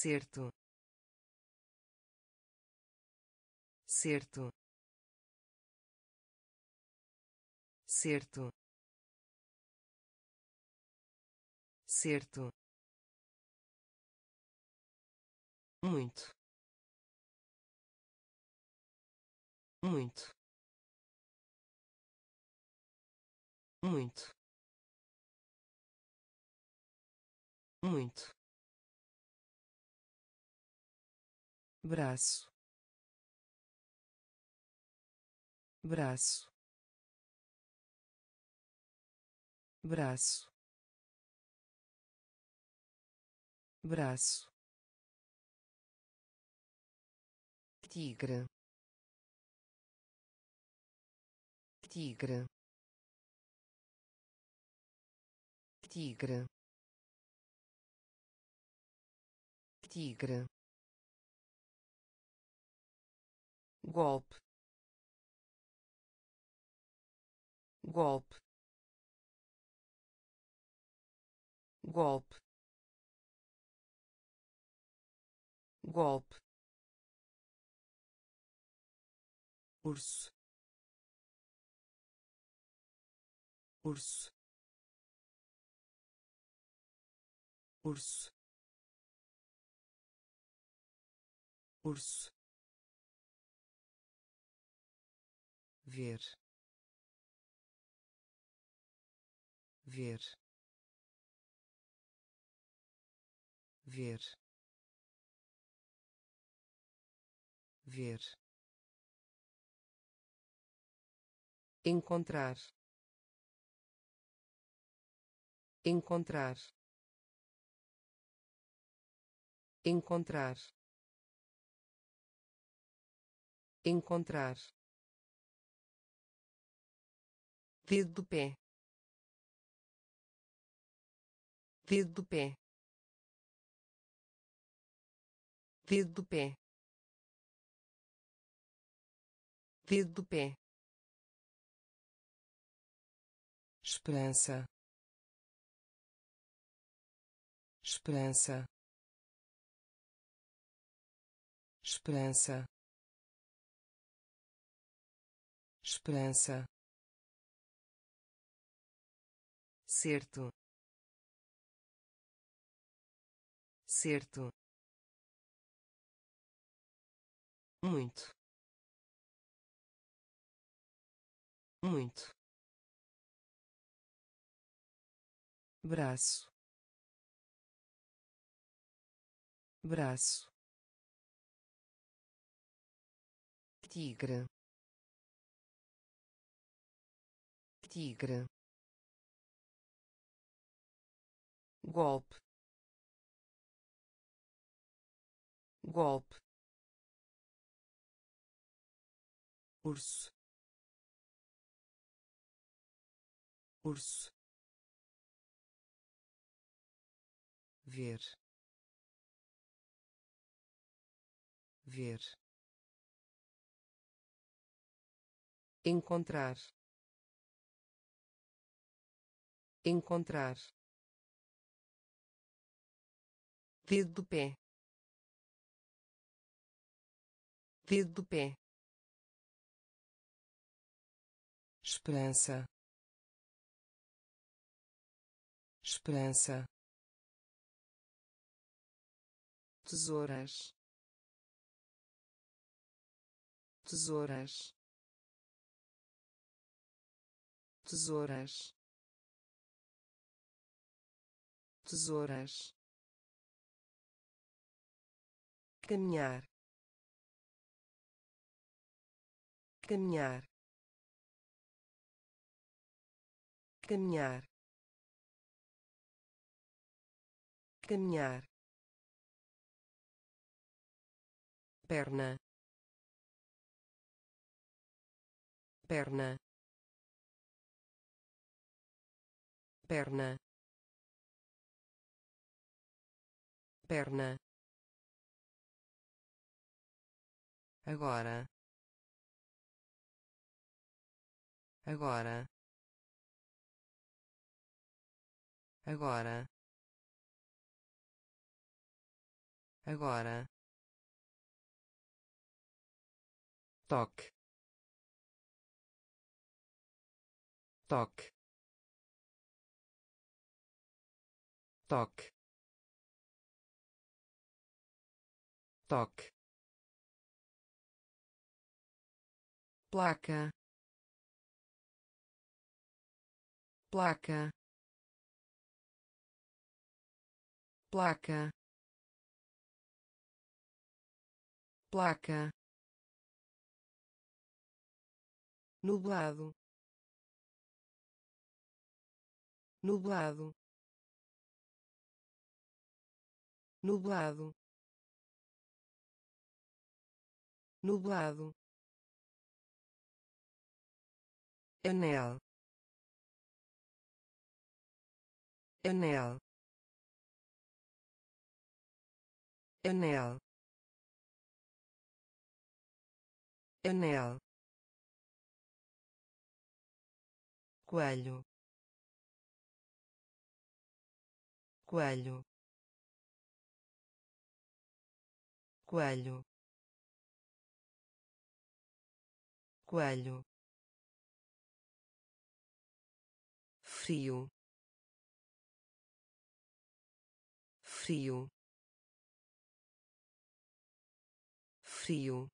certo. Certo. Certo. Certo. Muito. Muito. Muito. Muito braço. Braço. Braço. Braço. Tigre. Tigre. Tigre. Tigre golpe. Golpe. Golpe. Golpe. Urso. Urso. Urso. Urso ver. Ver. Ver. Ver. Encontrar. Encontrar. Encontrar. Encontrar dedo do pé. Dedo do pé. Dedo do pé. Dedo do pé. Esperança. Esperança. Esperança. Esperança certo. Certo. Muito. Muito. Braço. Braço. Tigre. Tigre golpe. Golpe. Urso. Urso. Ver. Ver. Encontrar. Encontrar dedo do pé. Dedo do pé. Esperança. Esperança. Tesouras. Tesouras. Tesouras. Tesouras caminhar. Caminhar. Caminhar. Caminhar. Perna. Perna. Perna. Perna agora. Agora. Agora. Agora. Toque. Toque. Toque. Toque placa. Placa. Placa. Placa. Nublado. Nublado. Nublado. Nublado anel. Anel. Anel. Anel. Coelho. Coelho. Coelho. Coelho frio. Frio. Frio.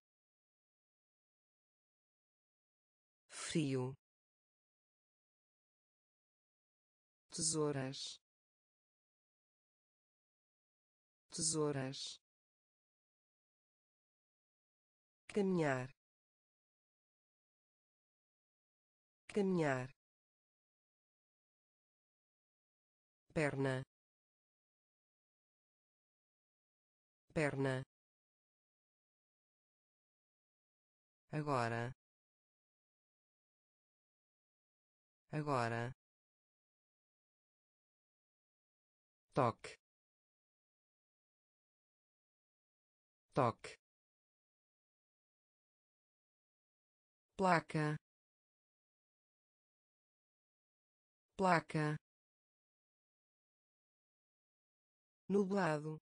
Frio. Tesouras. Tesouras. Caminhar. Caminhar perna. Perna. Agora. Agora. Toque. Toque. Placa. Placa nublado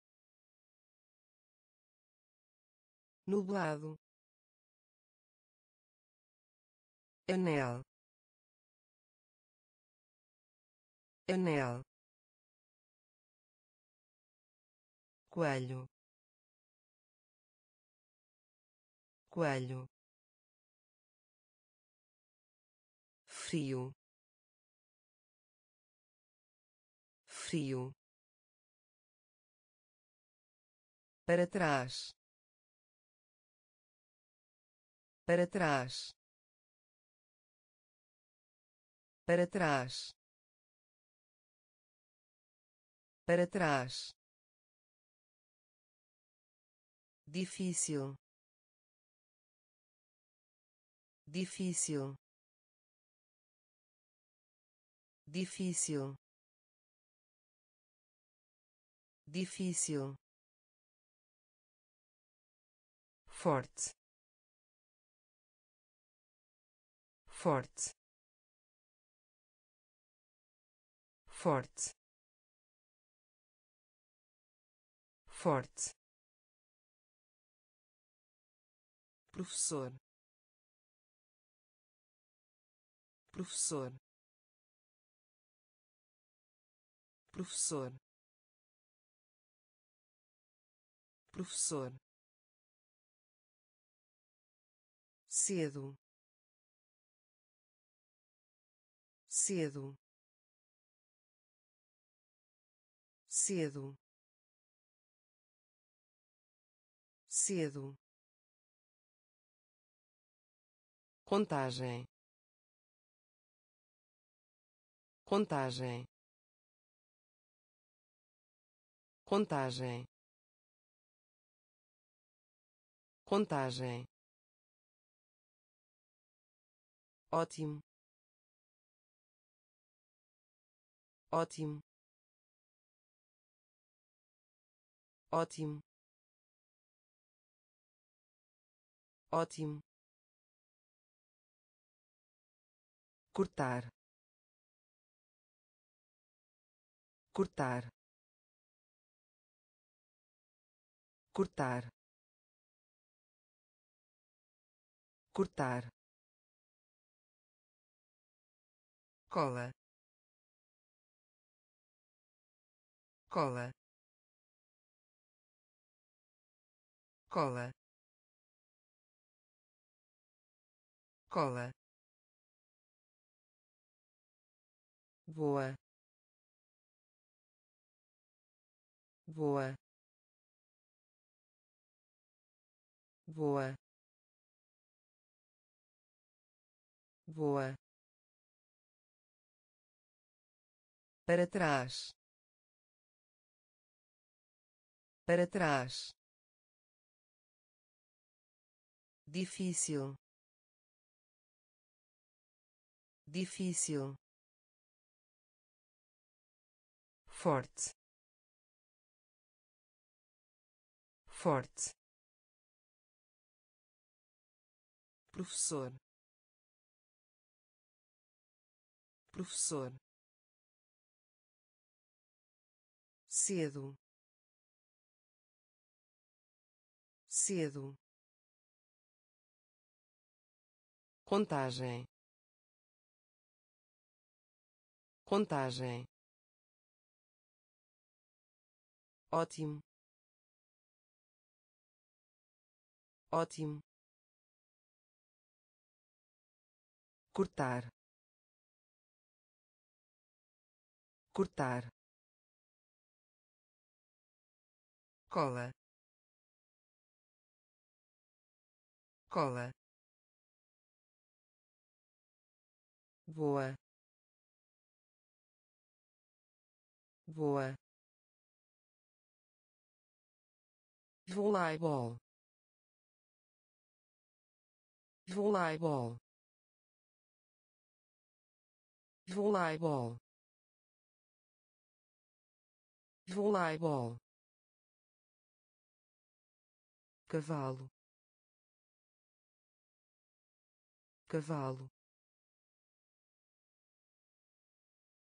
nublado anel anel coelho coelho frio frio para trás. Para trás. Para trás. Para trás. Difícil. Difícil. Difícil. Difícil forte. Forte. Forte. Forte. Professor. Professor. Professor. Professor cedo. Cedo. Cedo. Cedo. Contagem. Contagem. Contagem. Contagem ótimo. Ótimo. Ótimo. Ótimo. Cortar. Cortar. Cortar. Cortar cola. Cola. Cola. Cola. Boa. Boa. Boa. Boa para trás. Para trás. Difícil. Difícil. Forte. Forte. Professor. Professor cedo. Cedo. Contagem. Contagem. Ótimo. Ótimo. Cortar. Cortar cola cola boa boa voleibol voleibol voleibol voleibol cavalo. Cavalo.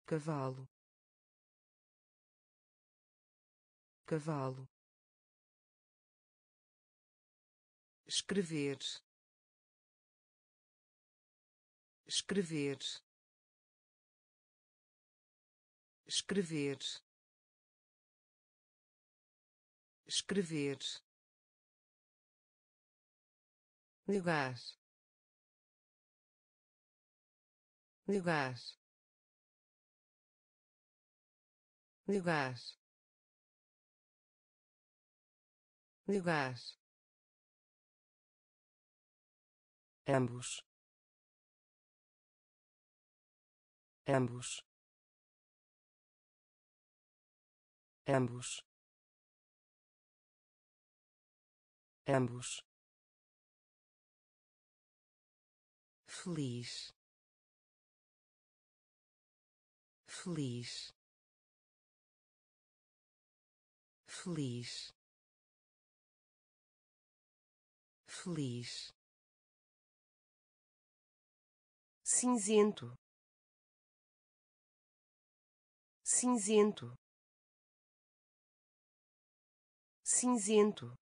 Cavalo. Cavalo. Escrever. Escrever. Escrever. Escrever lugar. Lugar. Lugar. Lugar. Ambos. Ambos. Ambos. Ambos feliz. Feliz. Feliz. Feliz. Cinzento. Cinzento. Cinzento.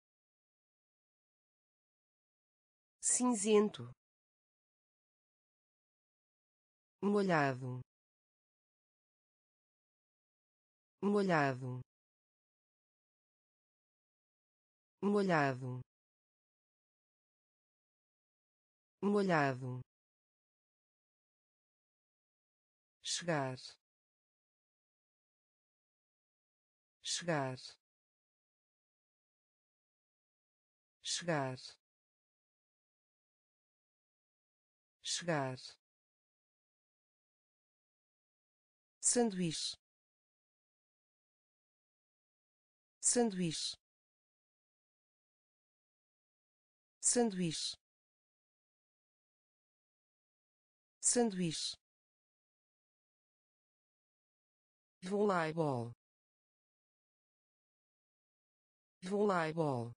Cinzento molhado molhado molhado molhado. Chegar. Chegar. Chegar. Chegar sanduíche. Sanduíche. Sanduíche. Sanduíche. Voleibol. Voleibol.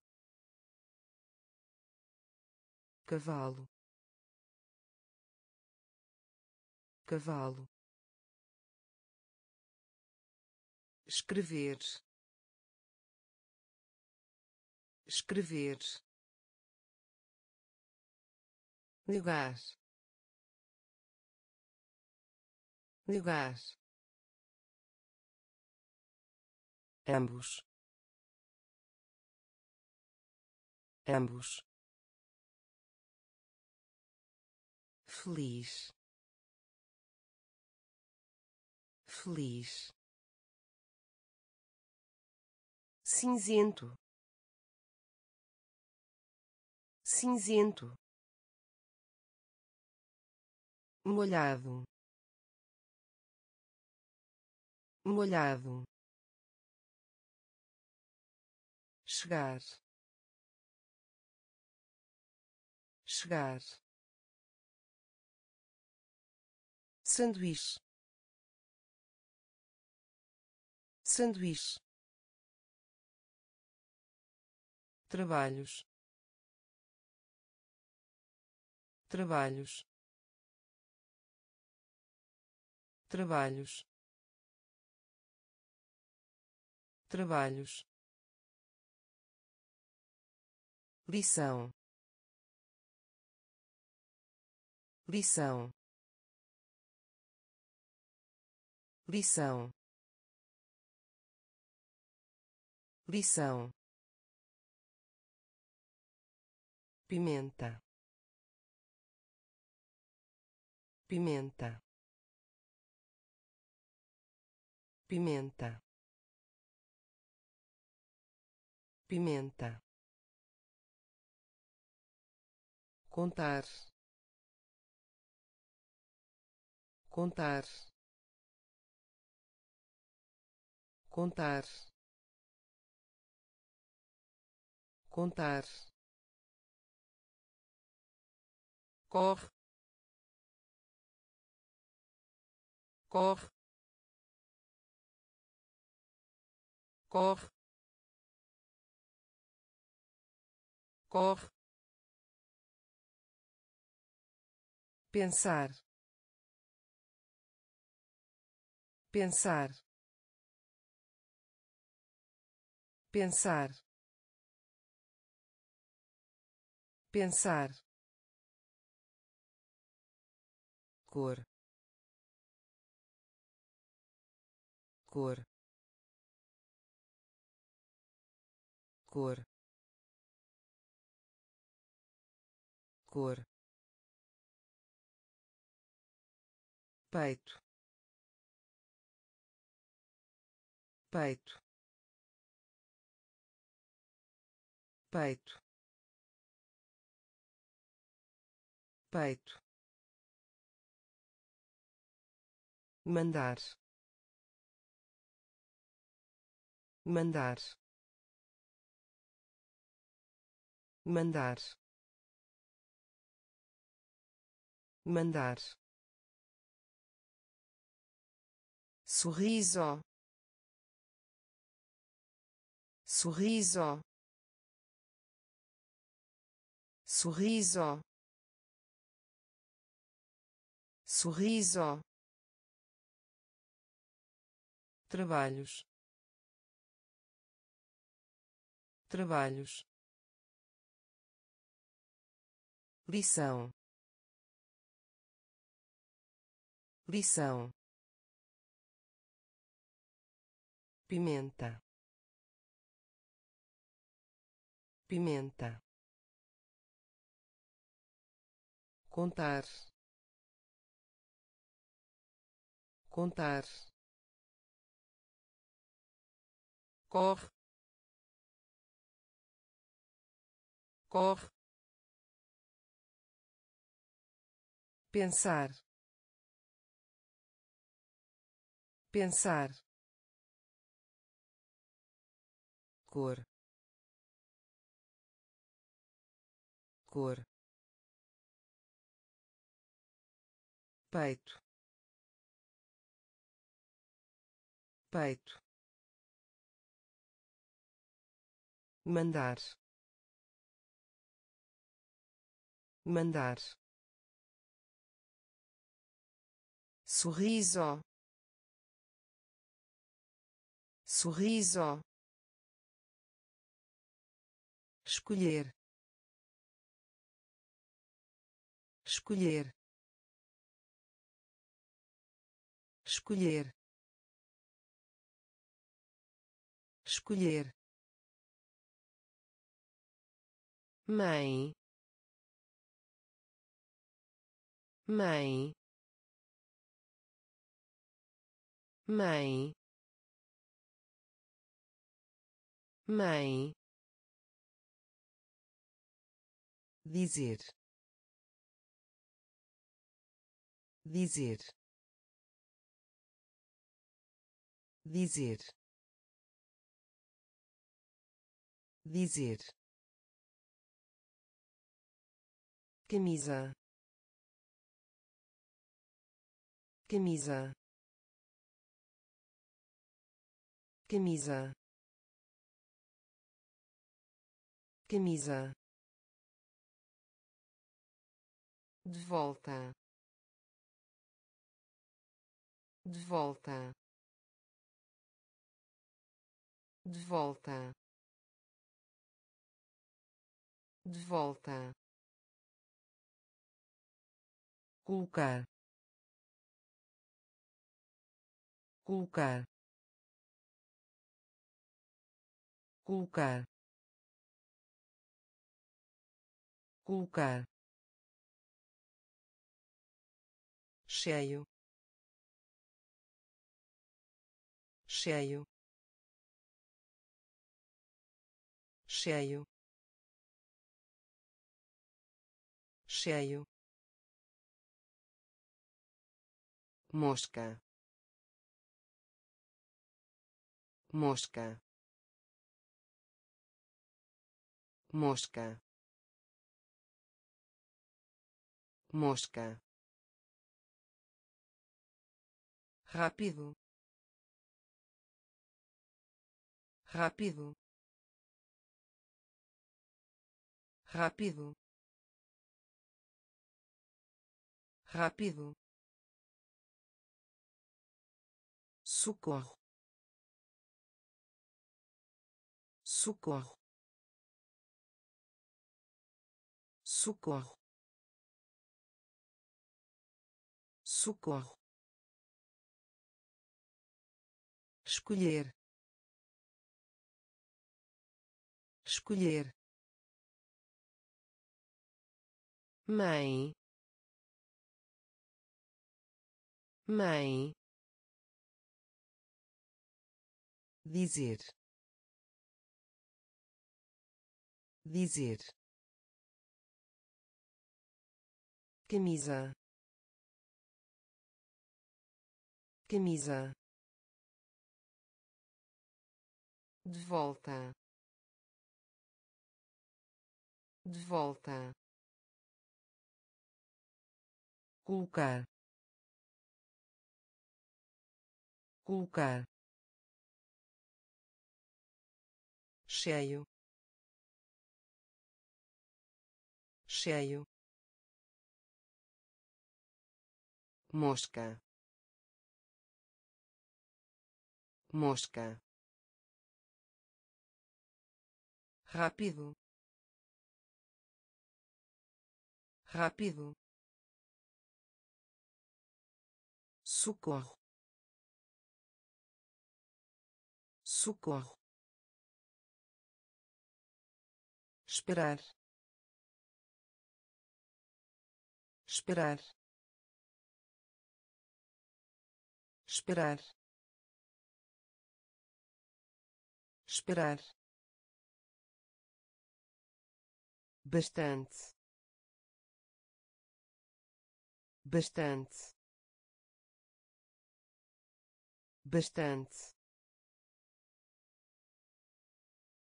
Cavalo. Cavalo escrever. Escrever. Lugar lugar ambos. Ambos. Feliz. Feliz cinzento. Cinzento. Molhado. Molhado. Chegar. Chegar. Sanduíche. Sanduíche trabalhos. Trabalhos. Trabalhos. Trabalhos. Lição. Lição. Lição. Lição pimenta. Pimenta. Pimenta. Pimenta. Contar. Contar. Contar. Contar corre. Corre. Corre. Corre. Pensar. Pensar. Pensar. Pensar cor. Cor. Cor. Cor. Peito. Peito. Peito. Peito mandar. Mandar. Mandar. Mandar. Sorriso. Sorriso. Sorriso. Sorriso trabalhos. Trabalhos. Lição. Lição. Pimenta. Pimenta. Contar. Contar corre. Corre. Pensar. Pensar. Cor. Cor. Peito. Peito mandar. Mandar. Sorriso. Sorriso. Escolher. Escolher. Escolher. Escolher mãe mãe mãe mãe dizer. Dizer. Dizer. Dizer camisa. Camisa. Camisa. Camisa. De volta. De volta. De volta. De volta colocar colocar colocar colocar cheio cheio cheio cheio mosca. Mosca. Mosca. Mosca. Rápido. Rápido. Rápido. Rápido socorro. Socorro. Socorro. Socorro. Escolher. Escolher. Mãe. Mãe dizer. Dizer. Camisa. Camisa. De volta. De volta. Colocar. Colocar cheio. Cheio. Mosca. Mosca. Rápido. Rápido. Socorro. Socorro esperar. Esperar. Esperar. Esperar. Bastante. Bastante. Bastante.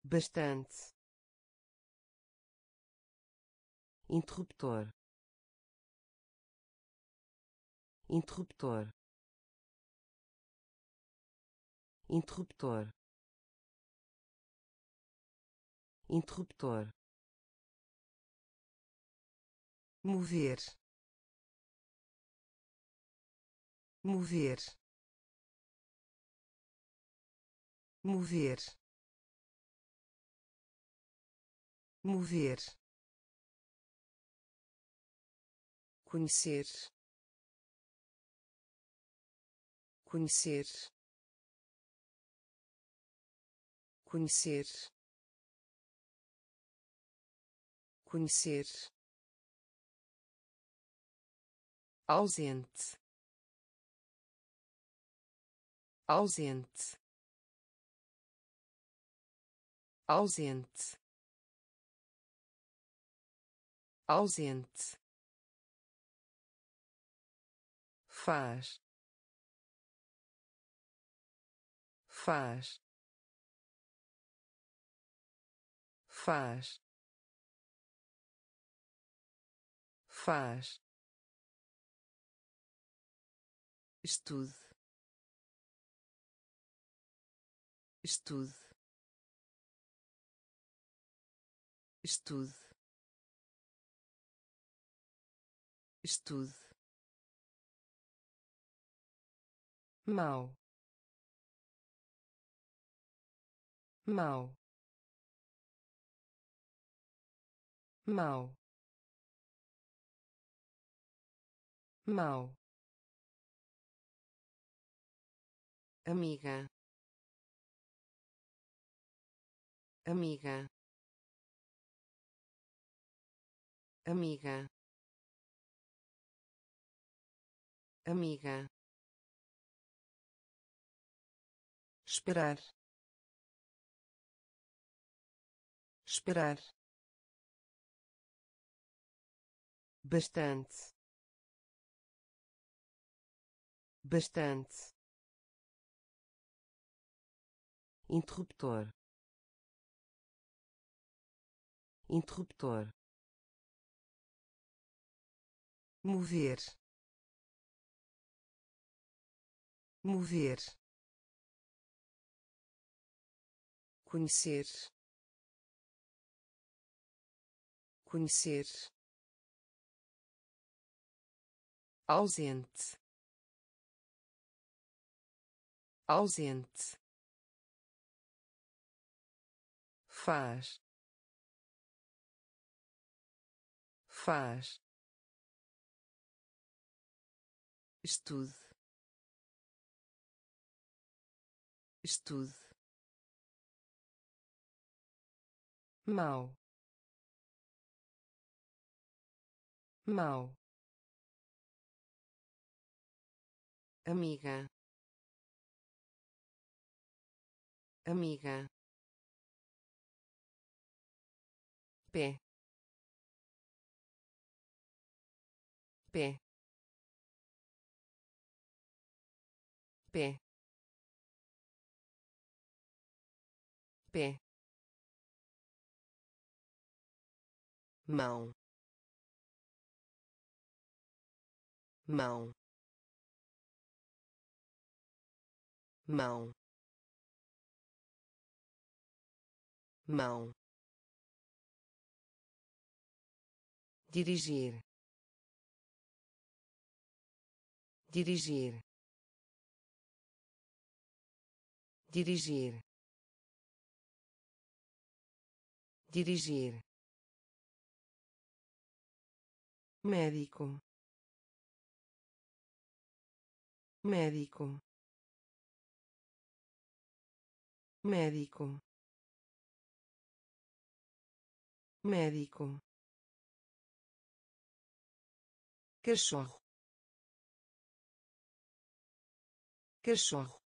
Bastante interruptor. Interruptor. Interruptor. Interruptor. Mover. Mover. Mover. Mover conhecer. Conhecer. Conhecer. Conhecer. Ausente. Ausente. Ausente. Ausente faz. Faz. Faz. Faz. Estude. Estude. Estude. Estude mau mau mau mau amiga. Amiga. Amiga. Amiga esperar. Esperar. Bastante. Bastante. Interruptor. Interruptor. Mover. Mover conhecer. Conhecer. Ausente. Ausente. Faz. Faz. Estude. Estude mau mau amiga. Amiga. Pé. Pé. Pé. Pé mão. Mão. Mão. Mão. Dirigir. Dirigir. Dirigir. Dirigir médico. Médico. Médico. Médico. Cachorro cachorro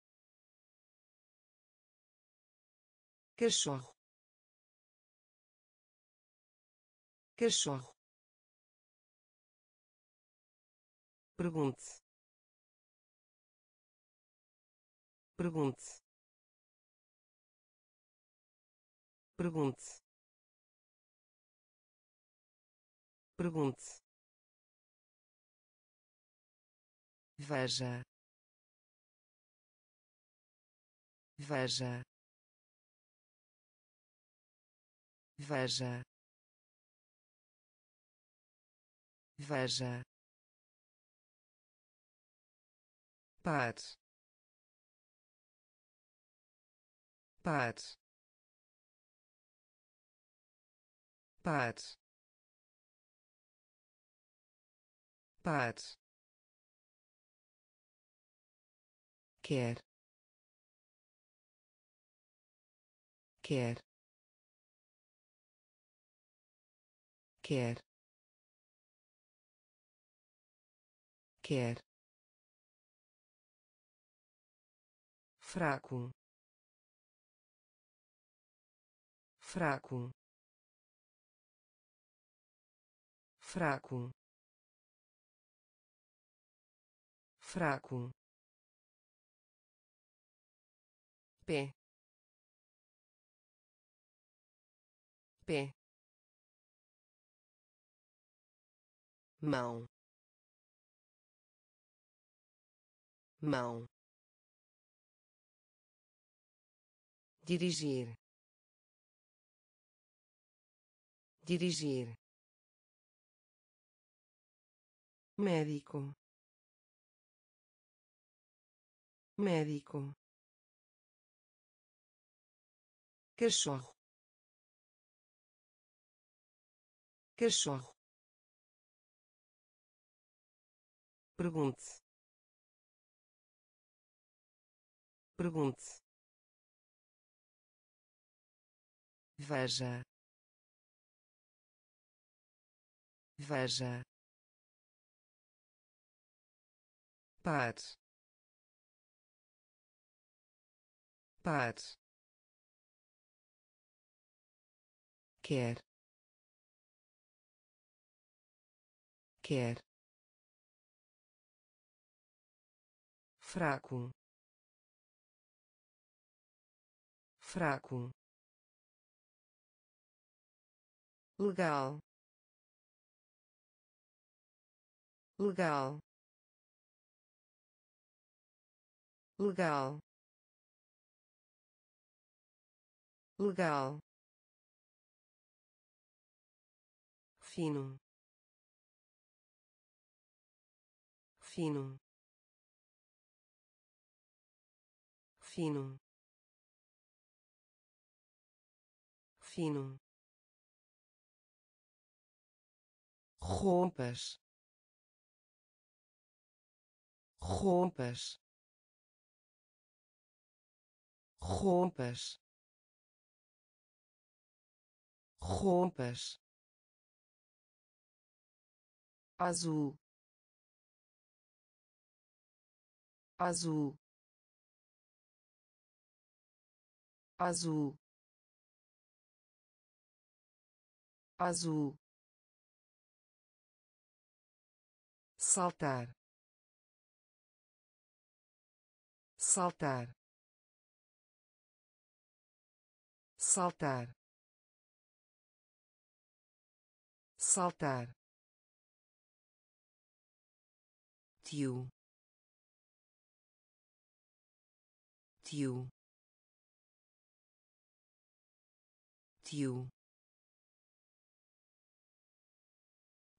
cachorro cachorro pergunte pergunte pergunte pergunte veja. Veja. Veja. Veja par par par par quer quer quer quer fraco. Fraco. Fraco. Fraco. Pé. Pé. Mão. Mão dirigir. Dirigir. Médico. Médico. Cachorro. Cachorro. Pergunte pergunte veja. Veja. Par. Par. Quer. Quer. Fraco. Fraco legal. Legal. Legal. Legal. Fino. Fino. Fino. Fino roupas roupas roupas roupas azul. Azul. Azul. Azul saltar. Saltar. Saltar. Saltar. Tio tio tio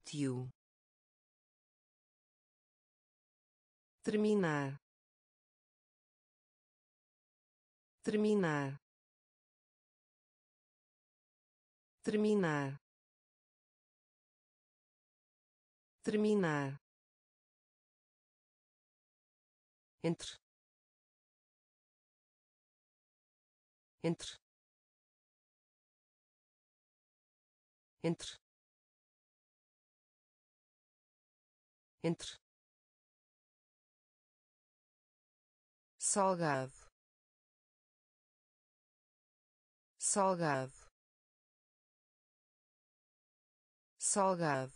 tio terminar. Terminar. Terminar. Terminar. Entre. Entre. Entre. Entre salgado. Salgado. Salgado.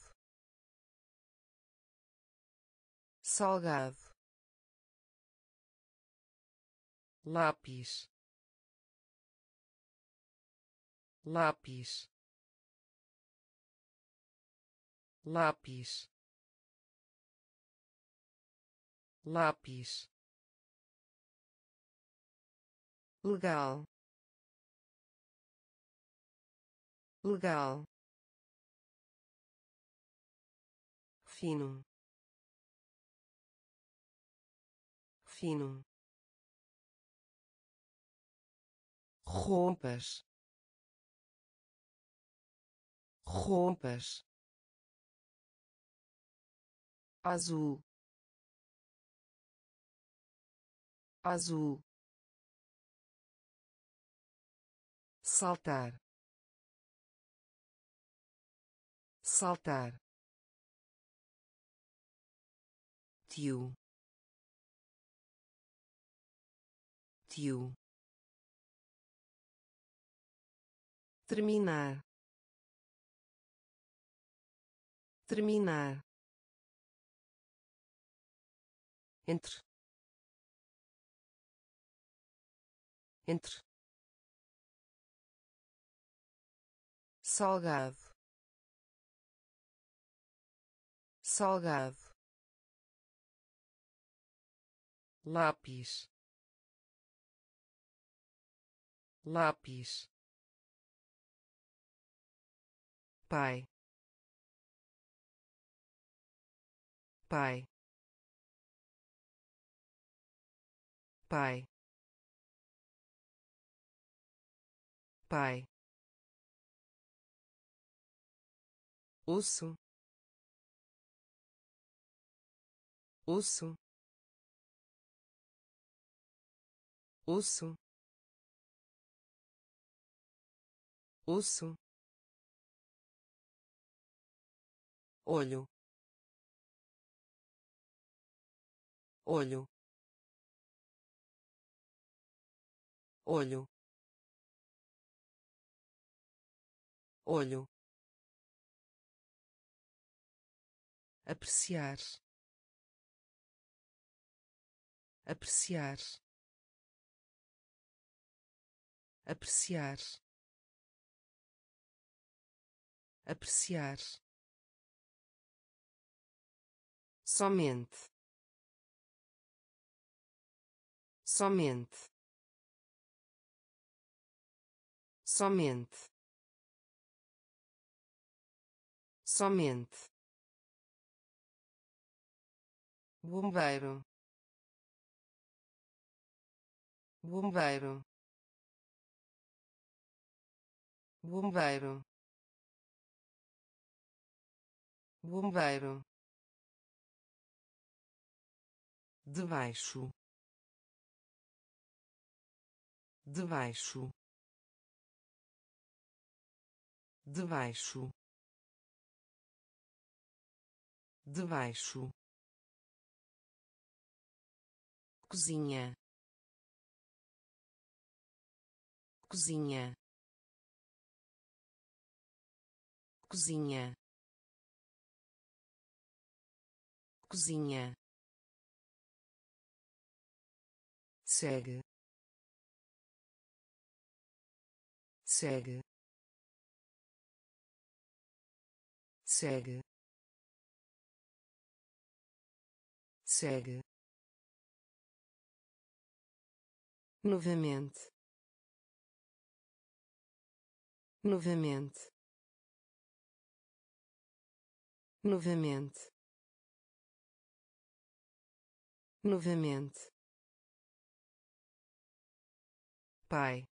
Salgado. Lápis. Lápis. Lápis. Lápis legal. Legal. Fino. Fino. Roupas roupas azul. Azul saltar. Saltar. Tio tio terminar. Terminar. Entre. Entre salgado. Salgado. Lápis. Lápis. Pai. Pai. Pai. Pai osso. Osso. Osso. Osso. Olho. Olho. Olho. Olho apreciar. Apreciar. Apreciar. Apreciar. Somente. Somente. Somente. Somente bombeiro. Bombeiro. Bombeiro. Bombeiro. Debaixo. Debaixo. Debaixo. Debaixo cozinha. Cozinha. Cozinha. Cozinha. Segue. Segue. Segue. Segue novamente. Novamente. Novamente. Novamente. Pai.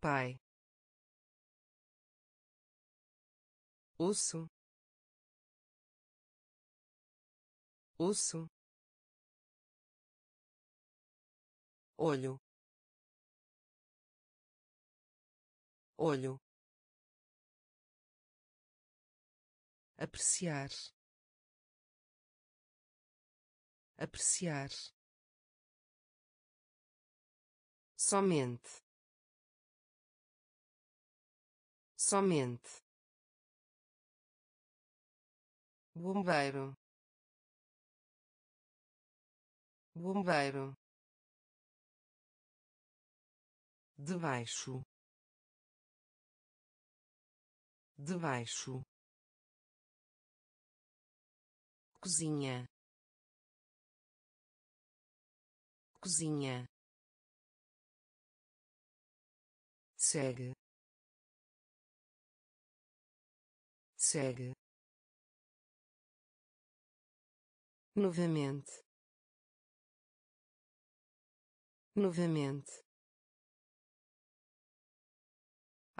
Pai. Osso. Osso olho. Olho. Apreciar. Apreciar. Somente. Somente. Bombeiro. Bombeiro debaixo. Debaixo. Cozinha. Cozinha. Segue. Segue. Novamente. Novamente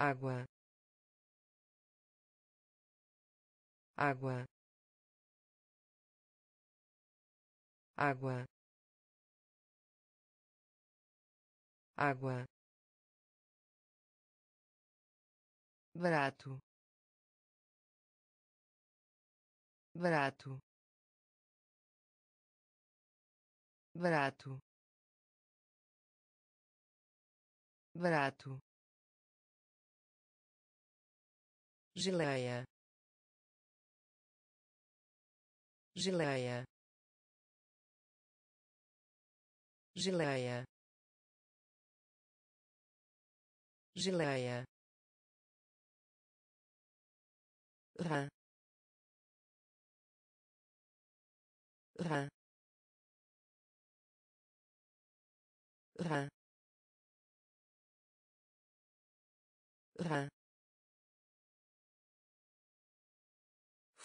água. Água. Água. Água. Barato. Barato. Barato. Barato geleia. Geleia. Geleia. Geleia. Rã. Rã. Rã. Rã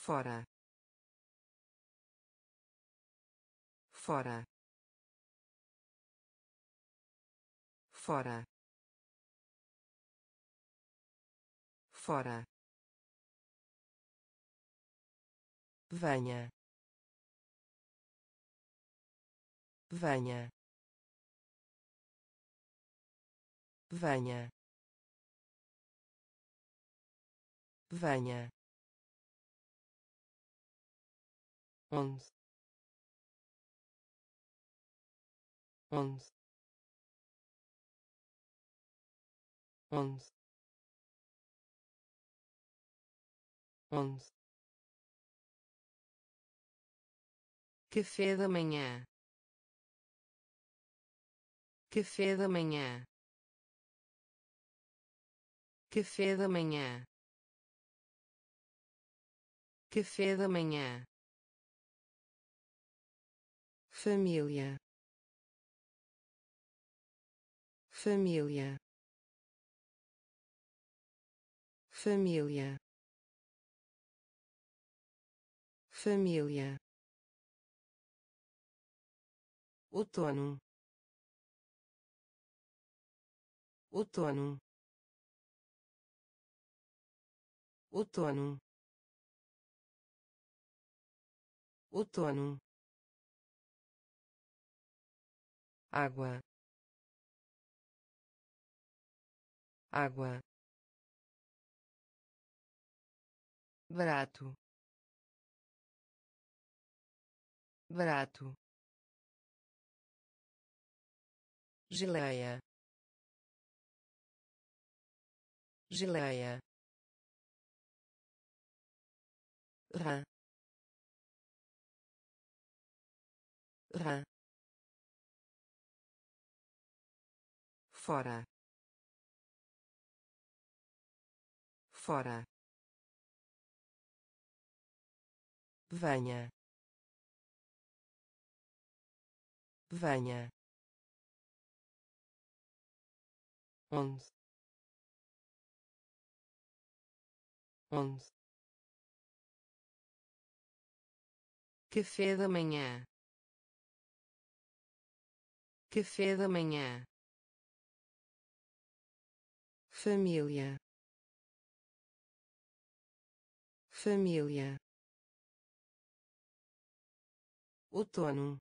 fora. Fora. Fora. Fora. Venha. Venha. Venha. Venha onze. onze. onze. onze. Café da manhã. Café da manhã. Café da manhã. Café da manhã família. Família. Família. Família. Outono. Outono. Outono. Outono água. Água. Barato. Barato. Geleia. Geleia. Rã. Rã fora. Fora. Venha. Venha. Onze onze café da manhã. Café da manhã família. Família. Outono.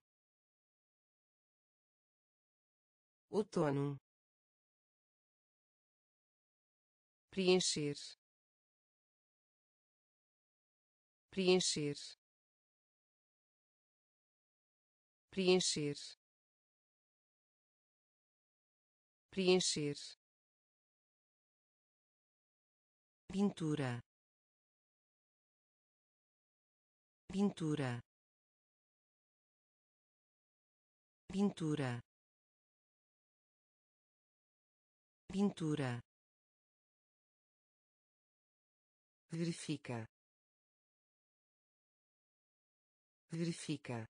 Outono. Preencher. Preencher. Preencher. Preencher pintura. Pintura. Pintura. Pintura. Verifica. Verifica.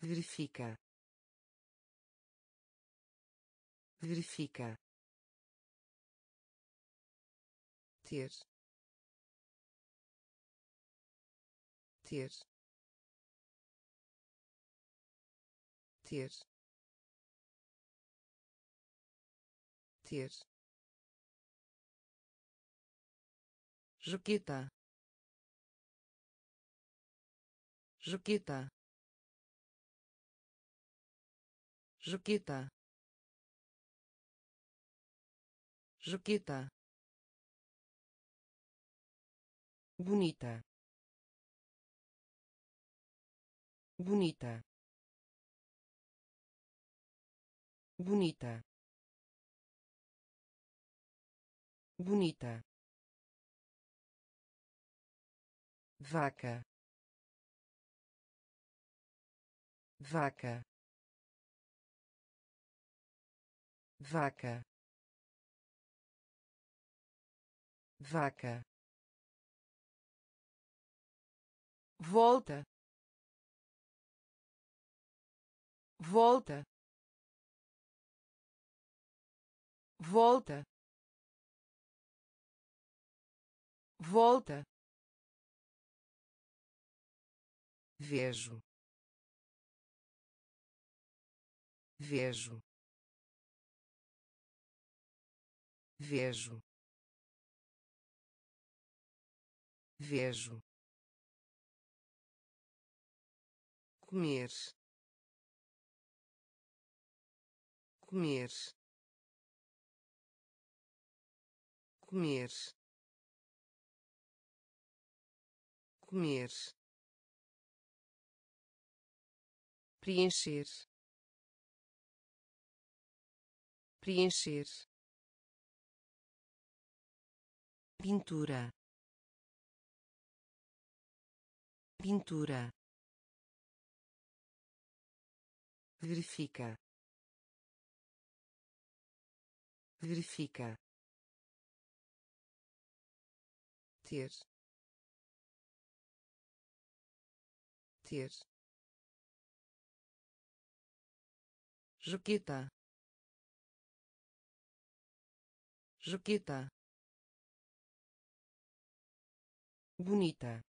Verifica. Verifica ter. Ter. Ter. Ter. Жукита жукита жукита жукита bonita. Bonita. Bonita. Bonita. Vaca. Vaca. Vaca. Vaca volta. Volta. Volta. Volta. Vejo. Vejo. Vejo. Vejo comer. Comer. Comer. Comer. Preencher. Preencher. Pintura. Pintura verifica verifica ter ter jaqueta jaqueta bonita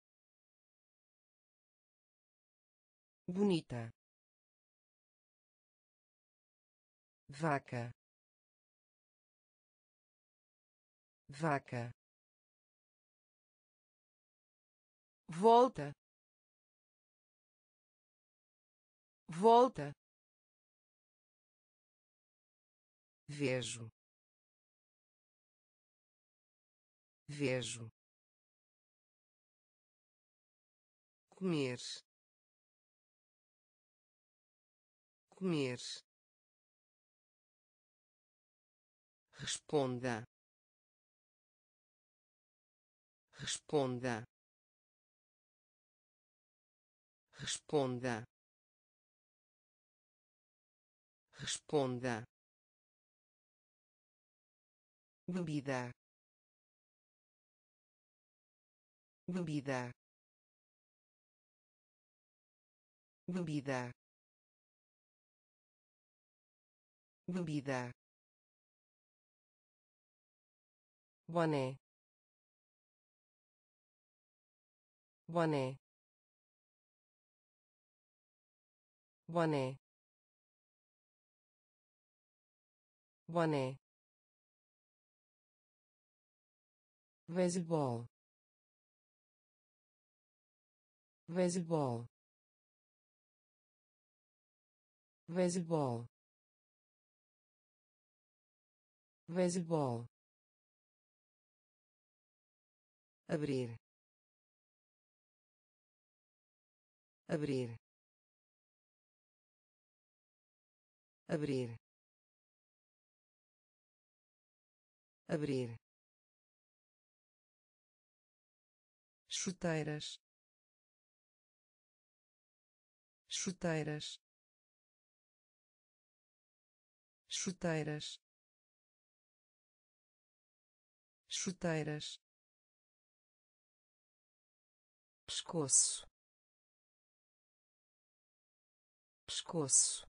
bonita vaca. Vaca. Volta. Volta. Vejo. Vejo. Comer. Comer responda. Responda. Responda. Responda. Bebida. Bebida. Bebida. Bebida boné boné boné boné beisebol beisebol beisebol beisebol abrir. Abrir. Abrir. Abrir. Chuteiras. Chuteiras. Chuteiras. Chuteiras pescoço. Pescoço.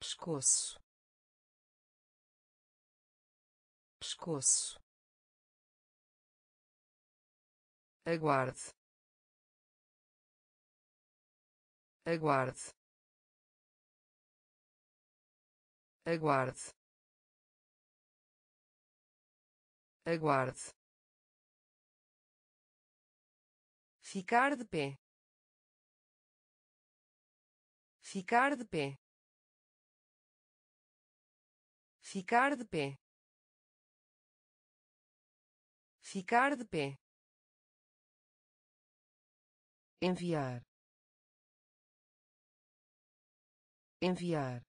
Pescoço. Pescoço. Aguarde. Aguarde. Aguarde. Aguarde ficar de pé. Ficar de pé. Ficar de pé. Ficar de pé. Enviar. Enviar.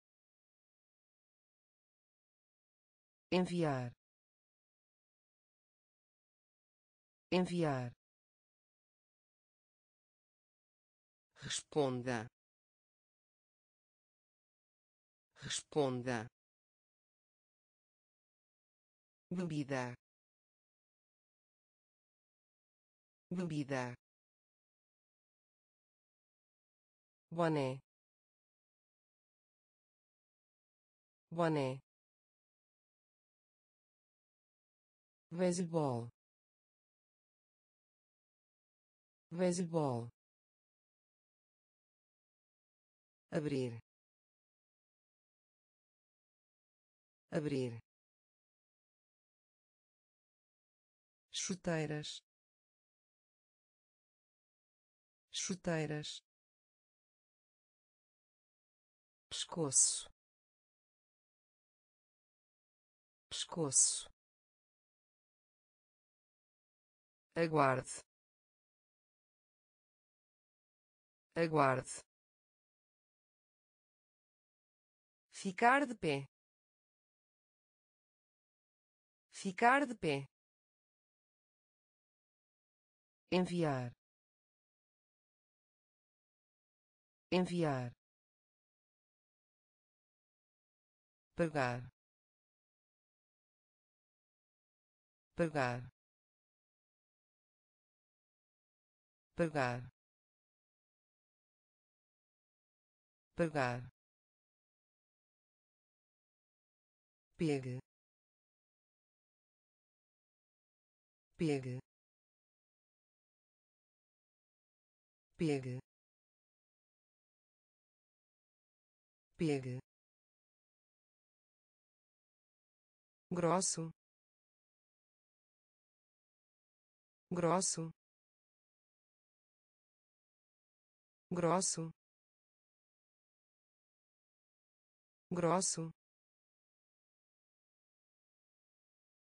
Enviar. Enviar responda. Responda. Bebida. Bebida. Boné. Boné. Beisebol beisebol abrir. Abrir. Chuteiras. Chuteiras. Pescoço. Pescoço. Aguarde. Aguarde ficar de pé. Ficar de pé. Enviar. Enviar. Pagar pagar pagar pagar pegue pegue pegue pegue. Grosso grosso grosso. Grosso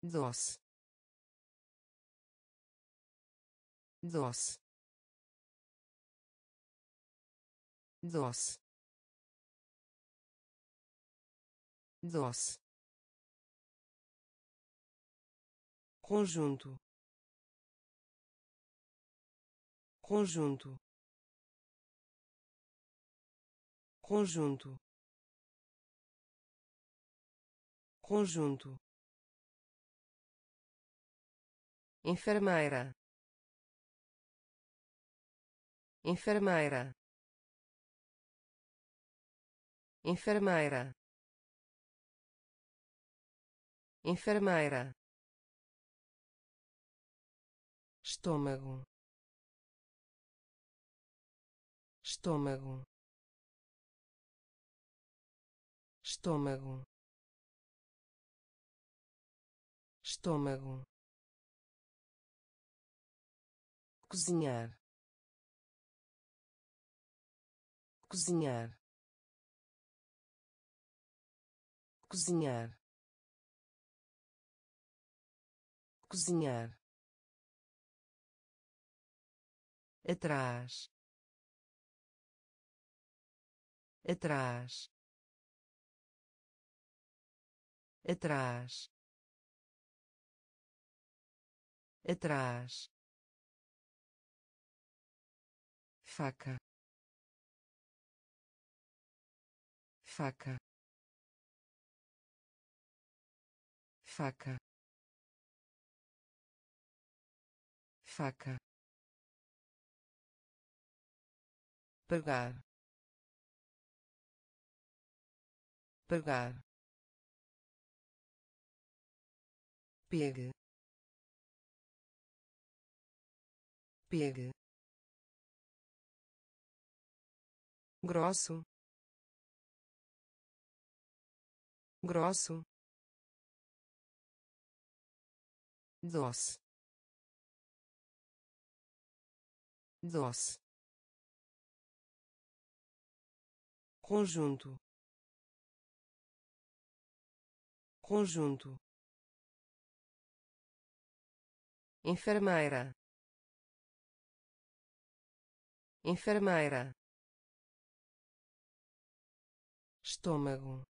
doce. Doce. Doce. Doce. Conjunto. Conjunto. Conjunto. Conjunto enfermeira. Enfermeira. Enfermeira. Enfermeira. Estômago. Estômago. Estômago. Estômago cozinhar. Cozinhar. Cozinhar. Cozinhar. Atrás. Atrás. Atrás. Atrás faca. Faca. Faca. Faca. Pagar pagar pegue. Pegue grosso. Grosso. Doce. Doce. Conjunto. Conjunto. Enfermeira. Enfermeira estômago.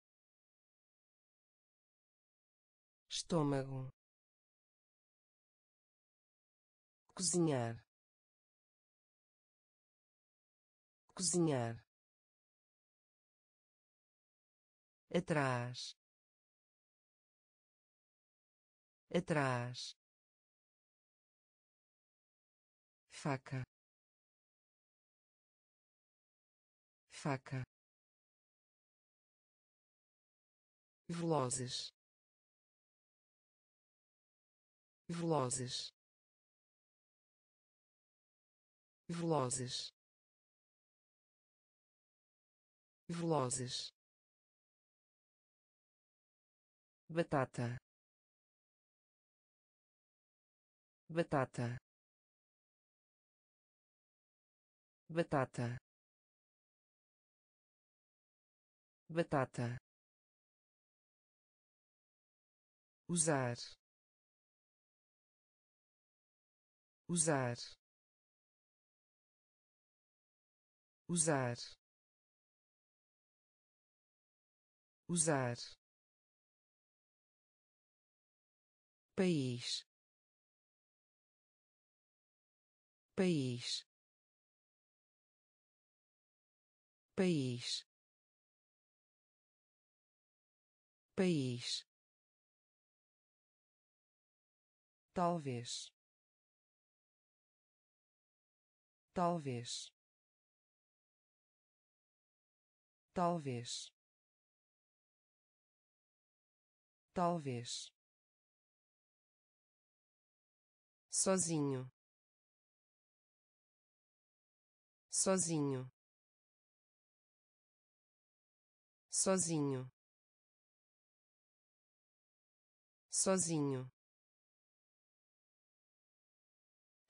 Estômago. Cozinhar. Cozinhar. Atrás. Atrás. Faca. Faca velozes. Velozes. Velozes. Velozes. Batata. Batata. Batata. Batata usar. Usar. Usar. Usar. País. País. País. País talvez. Talvez. Talvez. Talvez. Sozinho. Sozinho. Sozinho. Sozinho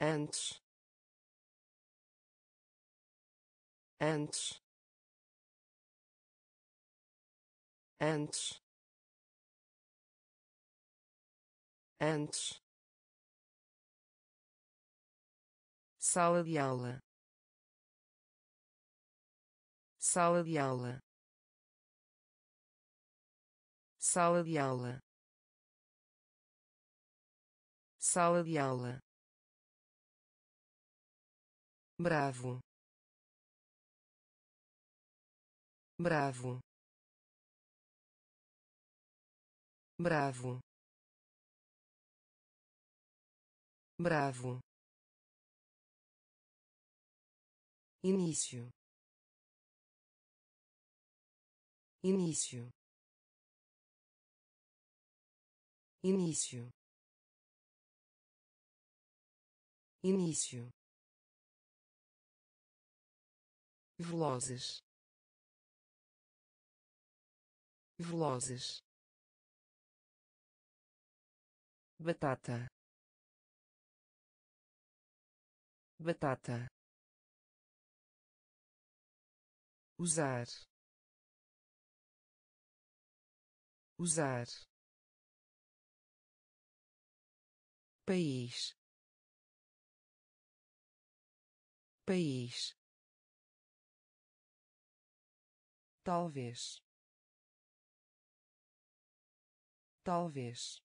antes. Antes. Antes. Antes. Sala de aula. Sala de aula. Sala de aula. Sala de aula bravo. Bravo. Bravo. Bravo. Início. Início. Início. Início velozes. Velozes. Batata. Batata. Usar. Usar. País. País talvez. Talvez.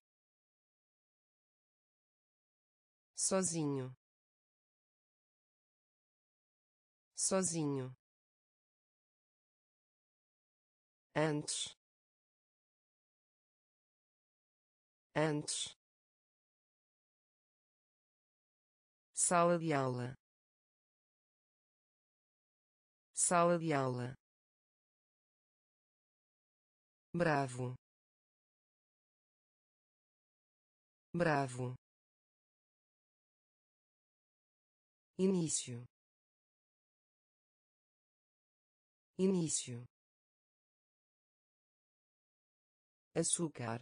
Sozinho. Sozinho. Antes. Antes. Sala de aula. Sala de aula bravo. Bravo. Início. Início. Açúcar.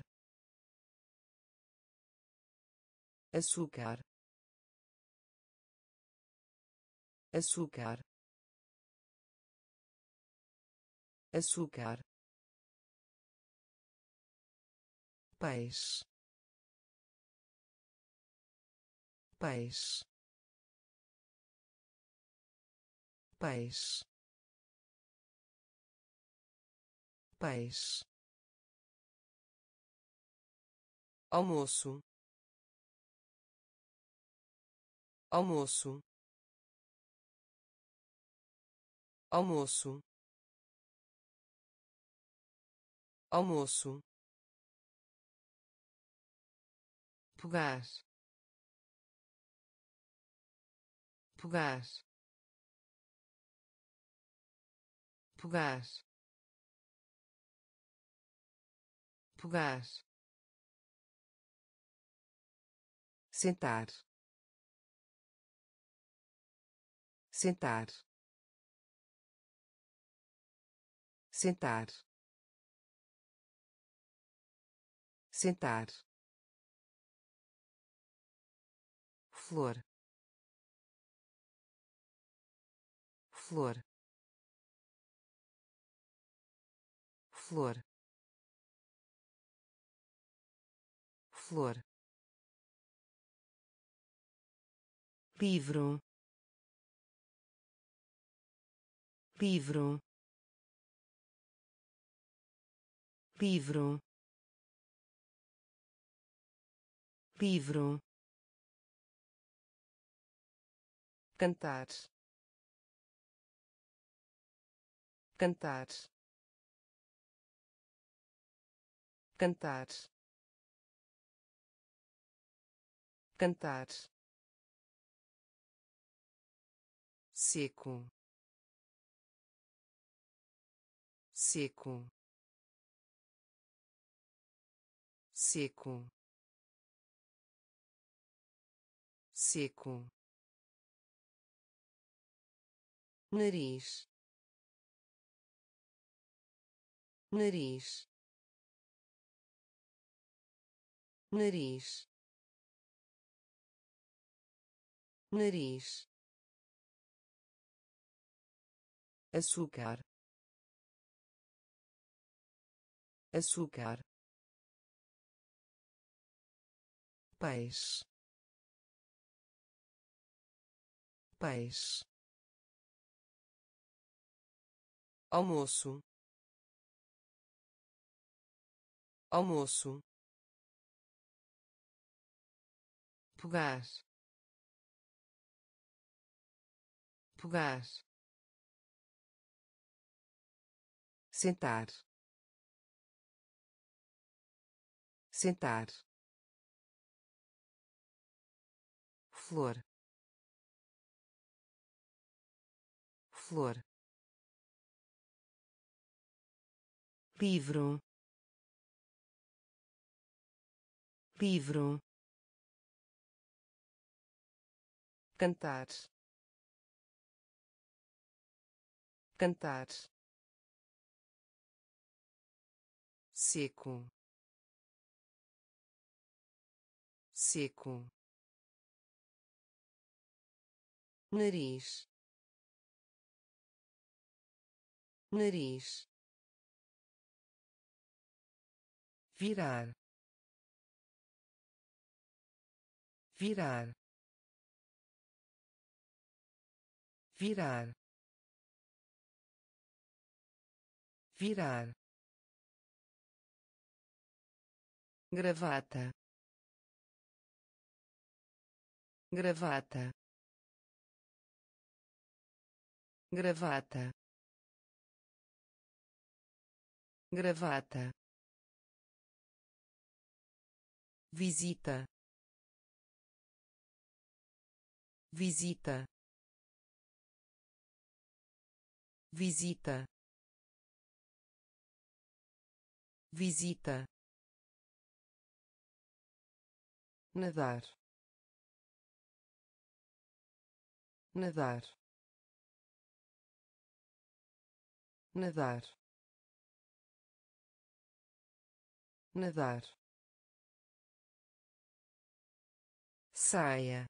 Açúcar. Açúcar. Açúcar peixe. Peixe. Peixe. Peixe. Almoço. Almoço. Almoço. Almoço pegar. Pegar. Pegar. Pegar. Sentar. Sentar. Sentar. Sentar flor. Flor. Flor. Flor. Livro. Livro. Livro. Livro cantar. Cantar. Cantar. Cantar. Seco. Seco. Seco. Seco nariz. Nariz. Nariz. Nariz. Açúcar. Açúcar. Peixe. Peixe almoço. Almoço. Pegar pegar sentar. Sentar. Flor. Flor livro. Livro. Cantar. Cantar. Seco. Seco. Nariz. Nariz virar virar virar virar. Gravata gravata. Gravata gravata visita. Visita. Visita. Visita. Nadar. Nadar. Nadar. Nadar saia.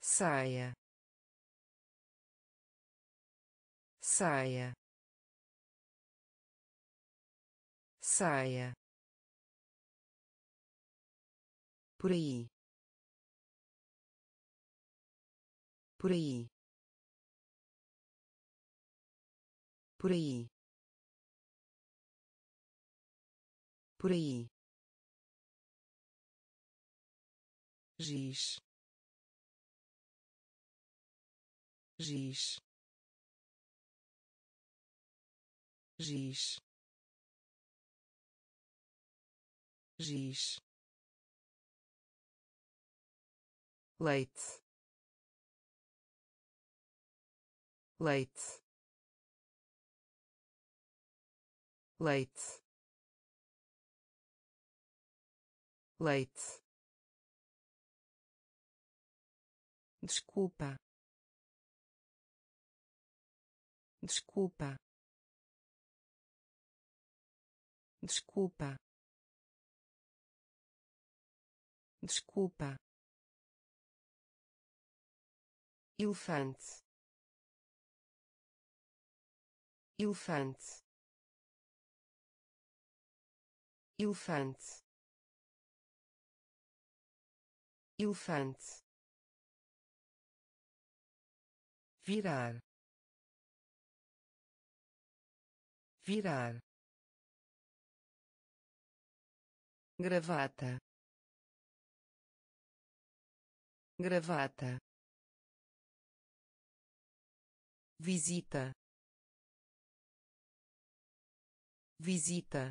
Saia. Saia. Saia. Por aí. Por aí. Por aí. Por aí giz. Giz. Giz. Giz. Leite. Leite. Leite. Leite desculpa. Desculpa. Desculpa. Desculpa. Elefante. Elefante. Elefante. Elefante virar virar gravata gravata visita visita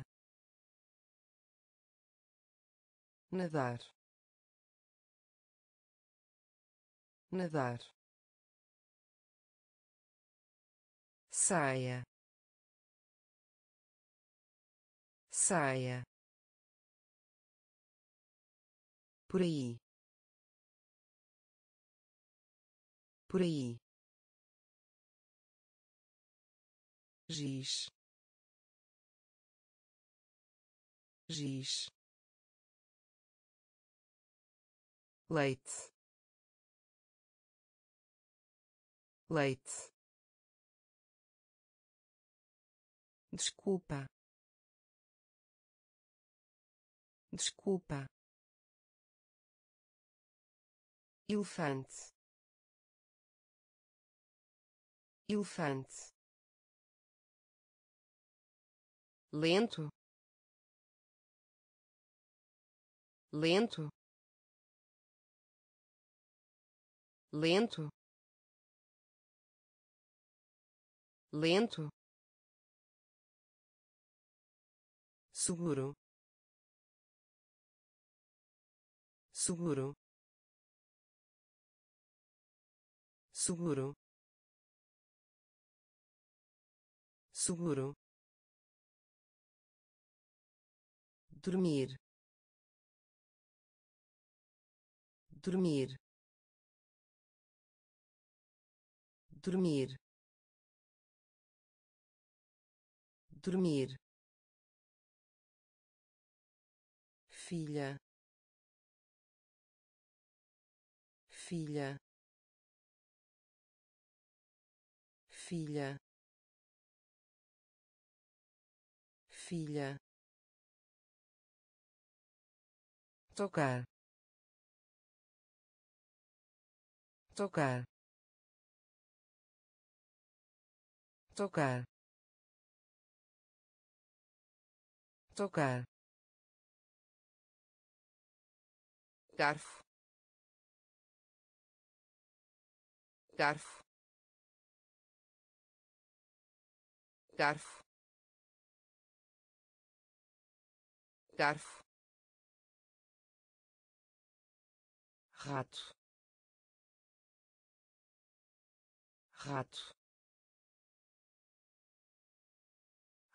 nadar nadar saia. Saia. Por aí. Por aí. Giz. Giz. Leite. Leite desculpa. Desculpa. Elefante. Elefante. Lento. Lento. Lento. Lento seguro. Seguro. Seguro. Seguro. Dormir. Dormir. Dormir. Dormir filha. Filha. Filha. Filha. Tocar. Tocar. Tocar. Tocar garfo garfo garfo garfo rato rato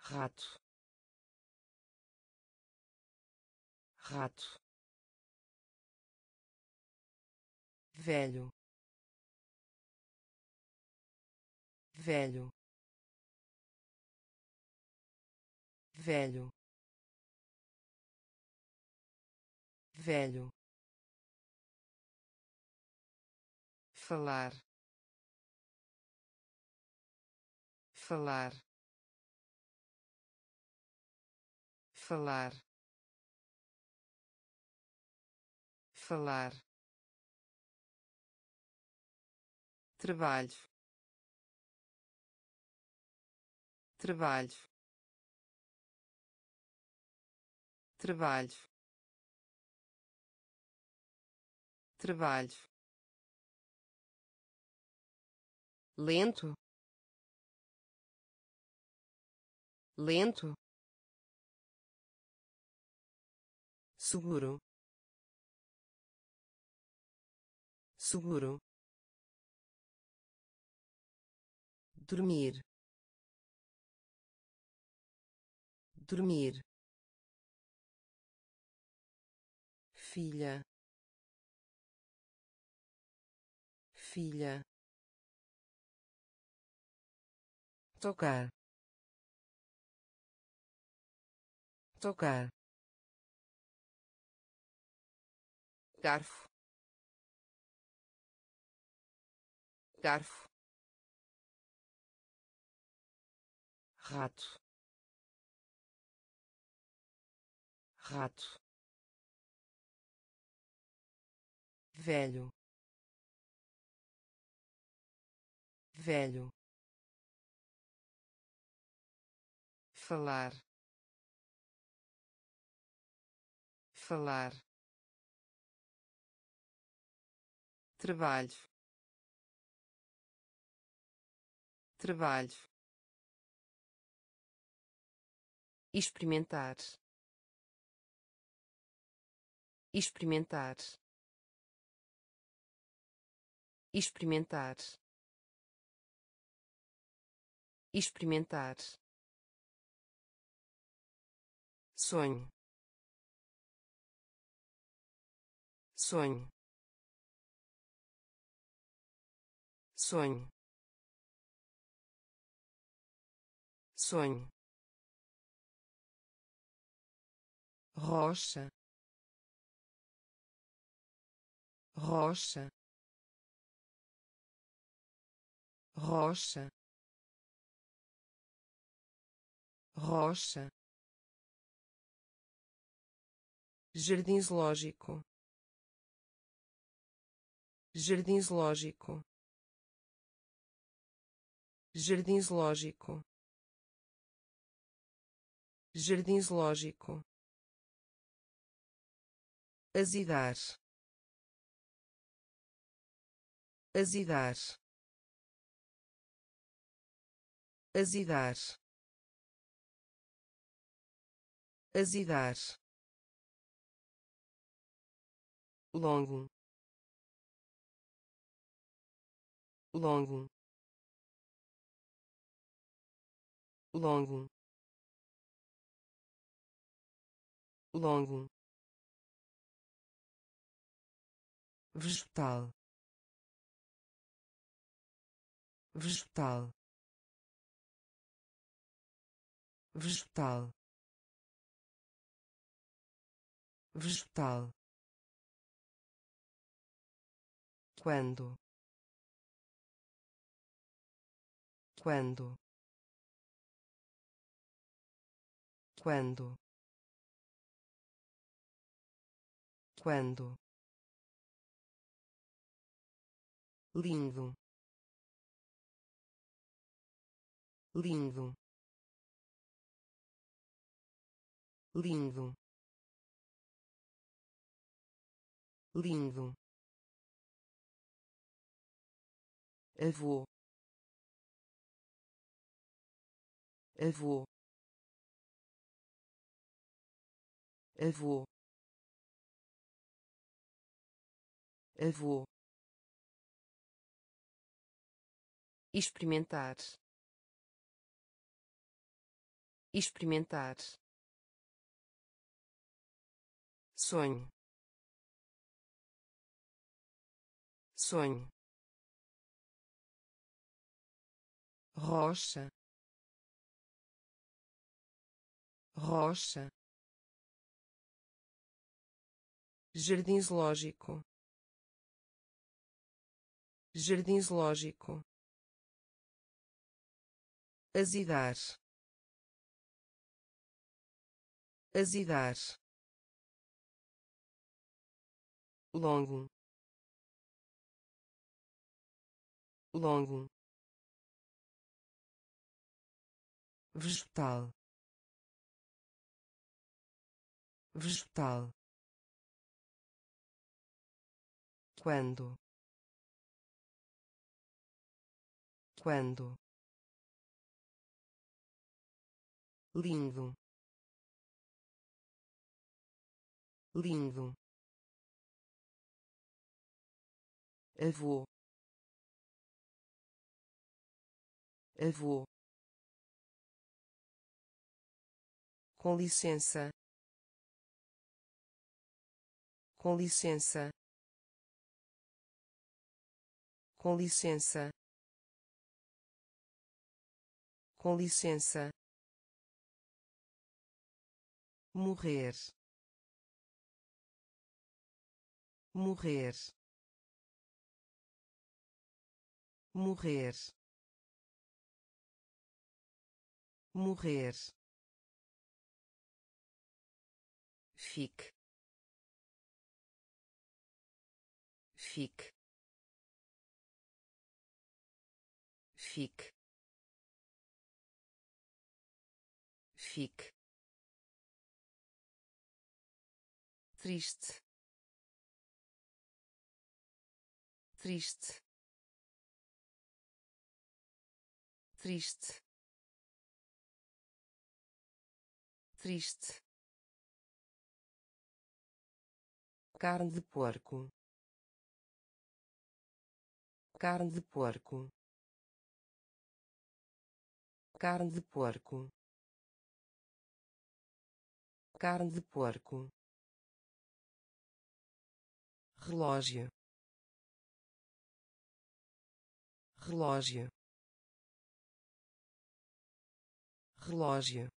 rato rato velho. Velho. Velho. Velho. Falar. Falar. Falar. Falar trabalho trabalho trabalho trabalho lento. Lento. Seguro. Seguro dormir. Dormir. Filha. Filha. Tocar. Tocar. Garfo. Garfo rato. Rato. Velho. Velho. Falar. Falar. Trabalho. Trabalho experimentar. Experimentar. Experimentar. Experimentar. Sonho. Sonho. Sonho. Sonho rocha. Rocha. Rocha. Rocha. Jardim zoológico. Jardim zoológico. Jardim zoológico. Jardim zoológico azidar. Azidar. Azidar. Azidar. Longo. Longo. Longo. Longo vegetal vegetal vegetal vegetal. Quando? Quando? Quando? Quando lindo. Lindo. Lindo. Lindo. Avô. Avô. Avô. Avô experimentar. Experimentar. Sonho. Sonho. Rocha. Rocha. Jardim zoológico. Jardim zoológico azidar. Azidar. Longo. Longo. Vegetal. Vegetal. Quando. Quando lindo. Lindo. Avô. Avô. Com licença. Com licença. Com licença. Com licença morrer. Morrer. Morrer. Morrer. Fique. Fique. Fique. Fique triste. Triste. Triste. Triste. Carne de porco. Carne de porco. Carne de porco. Carne de porco relógio. Relógio. Relógio.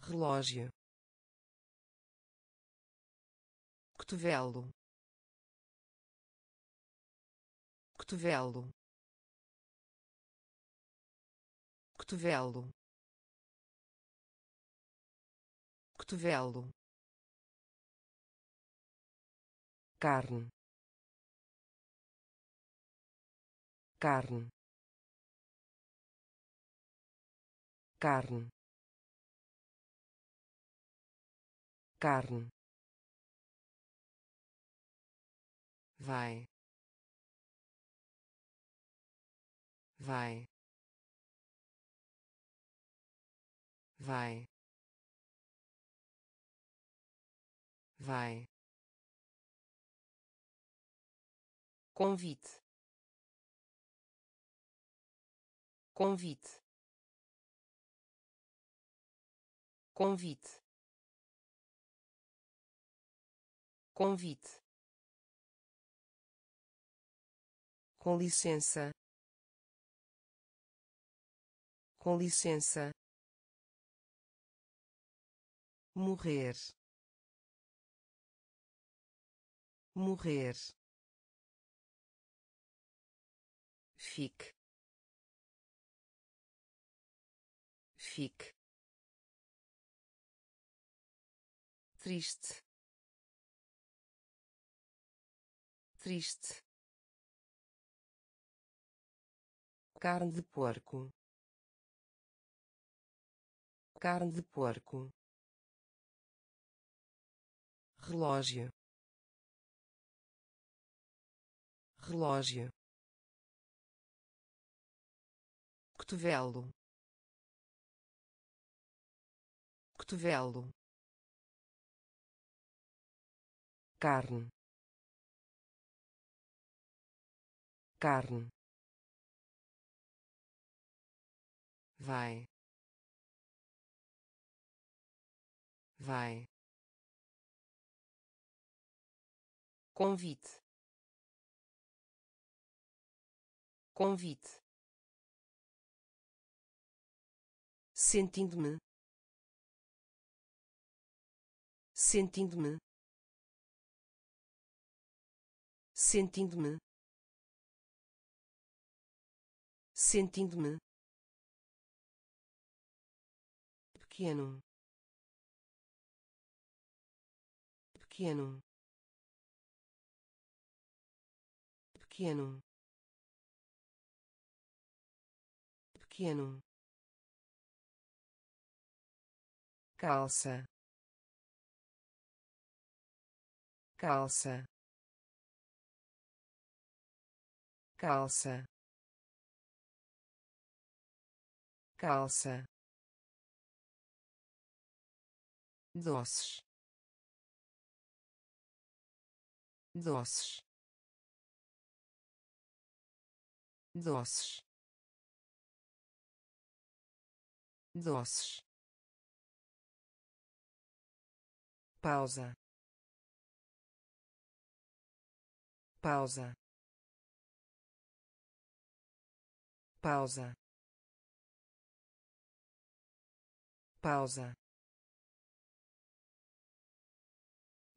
Relógio. Cotovelo. Cotovelo. Cotovelo. Cotovelo carne carne carne carne vai. Vai. Vai. Vai convite. Convite. Convite. Convite. Com licença. Com licença. Morrer. Morrer fique. Fique. Triste. Triste. Carne de porco. Carne de porco. Relógio. Relógio cotovelo. Cotovelo. Carne. Carne. Vai. Vai. Convite. Convite sentindo-me. Sentindo-me. Sentindo-me. Sentindo-me. Pequeno. Pequeno. Pequeno. Pequeno calça. Calça. Calça. Calça. Doces. Doces. Doces. Doces pausa. Pausa. Pausa. Pausa.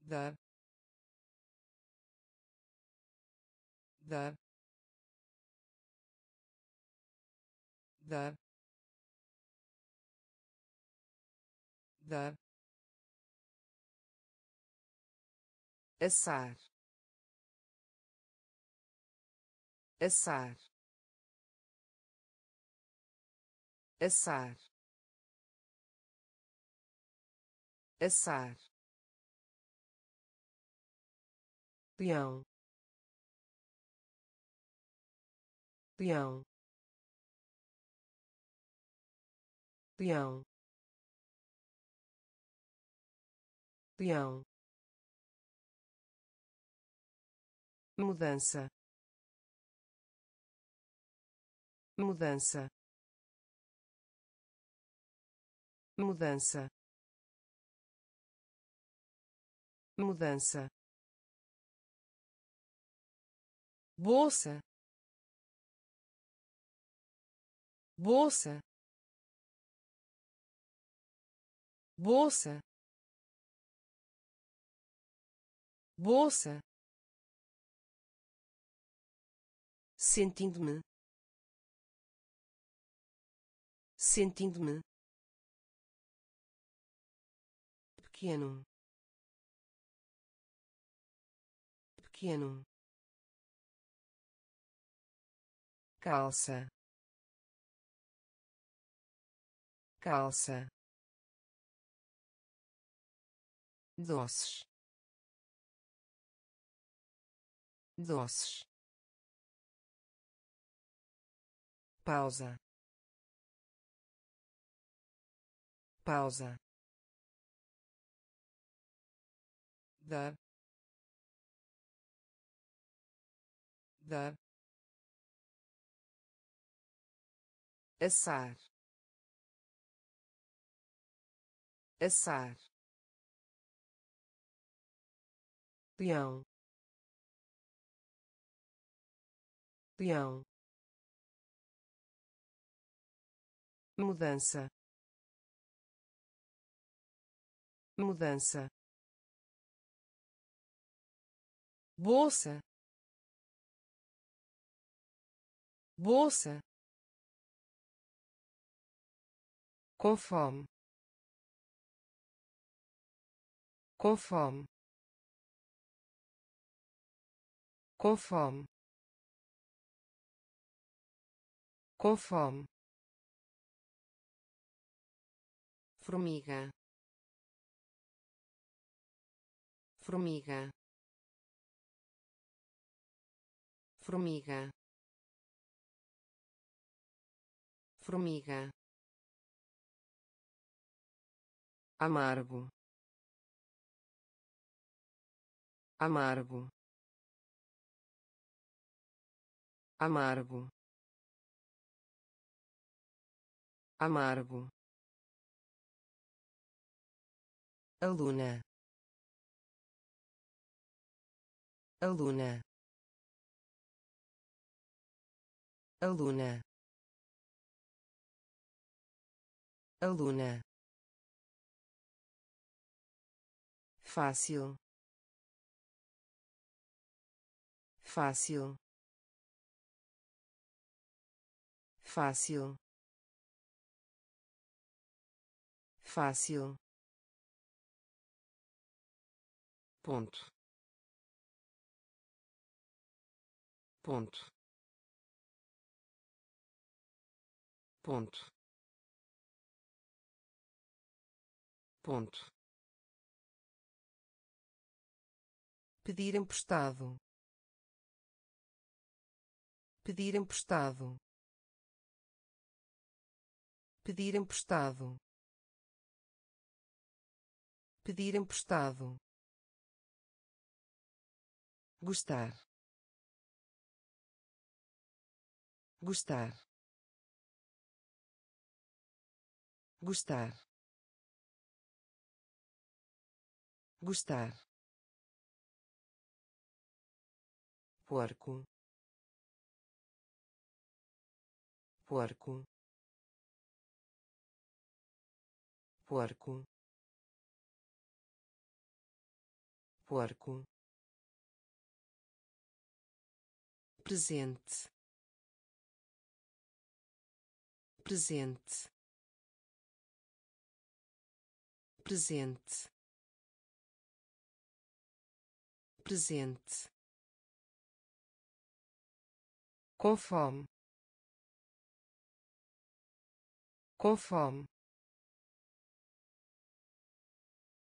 Dar dar dar dar assar. Assar. Assar. Assar. Peão. Peão. Peão. Peão mudança. Mudança. Mudança. Mudança. Bolsa. Bolsa. Bolsa. Bolsa sentindo-me. Sentindo-me. Pequeno. Pequeno. Calça. Calça. Doces. Doces pausa. Pausa. Dar dar assar. Assar. Peão. Peão mudança. Mudança. Bolsa. Bolsa. Com fome. Com fome formiga. Formiga. Formiga. Formiga. Amargo. Amargo. Amargo. Amargo aluna. Aluna. Aluna. Aluna. Fácil. Fácil. Fácil. Fácil ponto. Ponto. Ponto. Ponto. Pedir emprestado. Pedir emprestado. Pedir emprestado. Pedir emprestado gostar. Gostar. Gostar. Gostar. Porco. Porco. Porco. Porco presente. Presente. Presente. Presente. Com fome.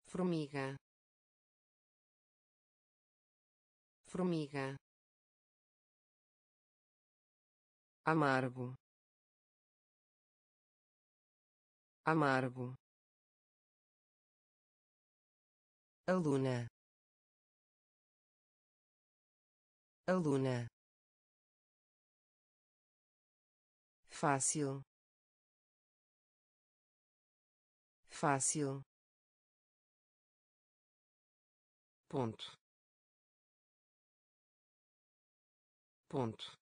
Formiga. Formiga amargo. Amargo. Aluna. Aluna. Fácil. Fácil. Ponto. Ponto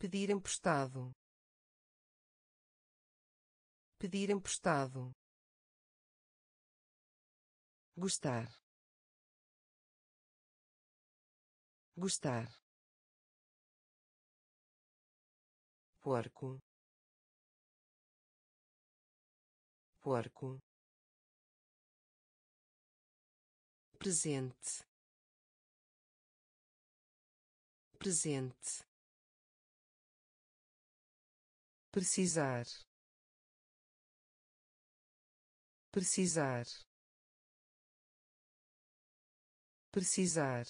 pedir emprestado. Pedir emprestado. Gostar. Gostar. Porco. Porco. Presente. Presente precisar. Precisar. Precisar.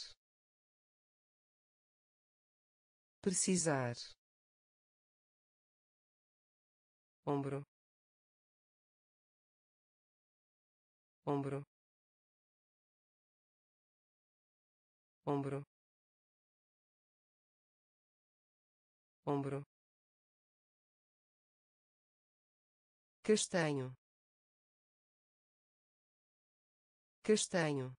Precisar. Ombro. Ombro. Ombro. Ombro castanho. Castanho.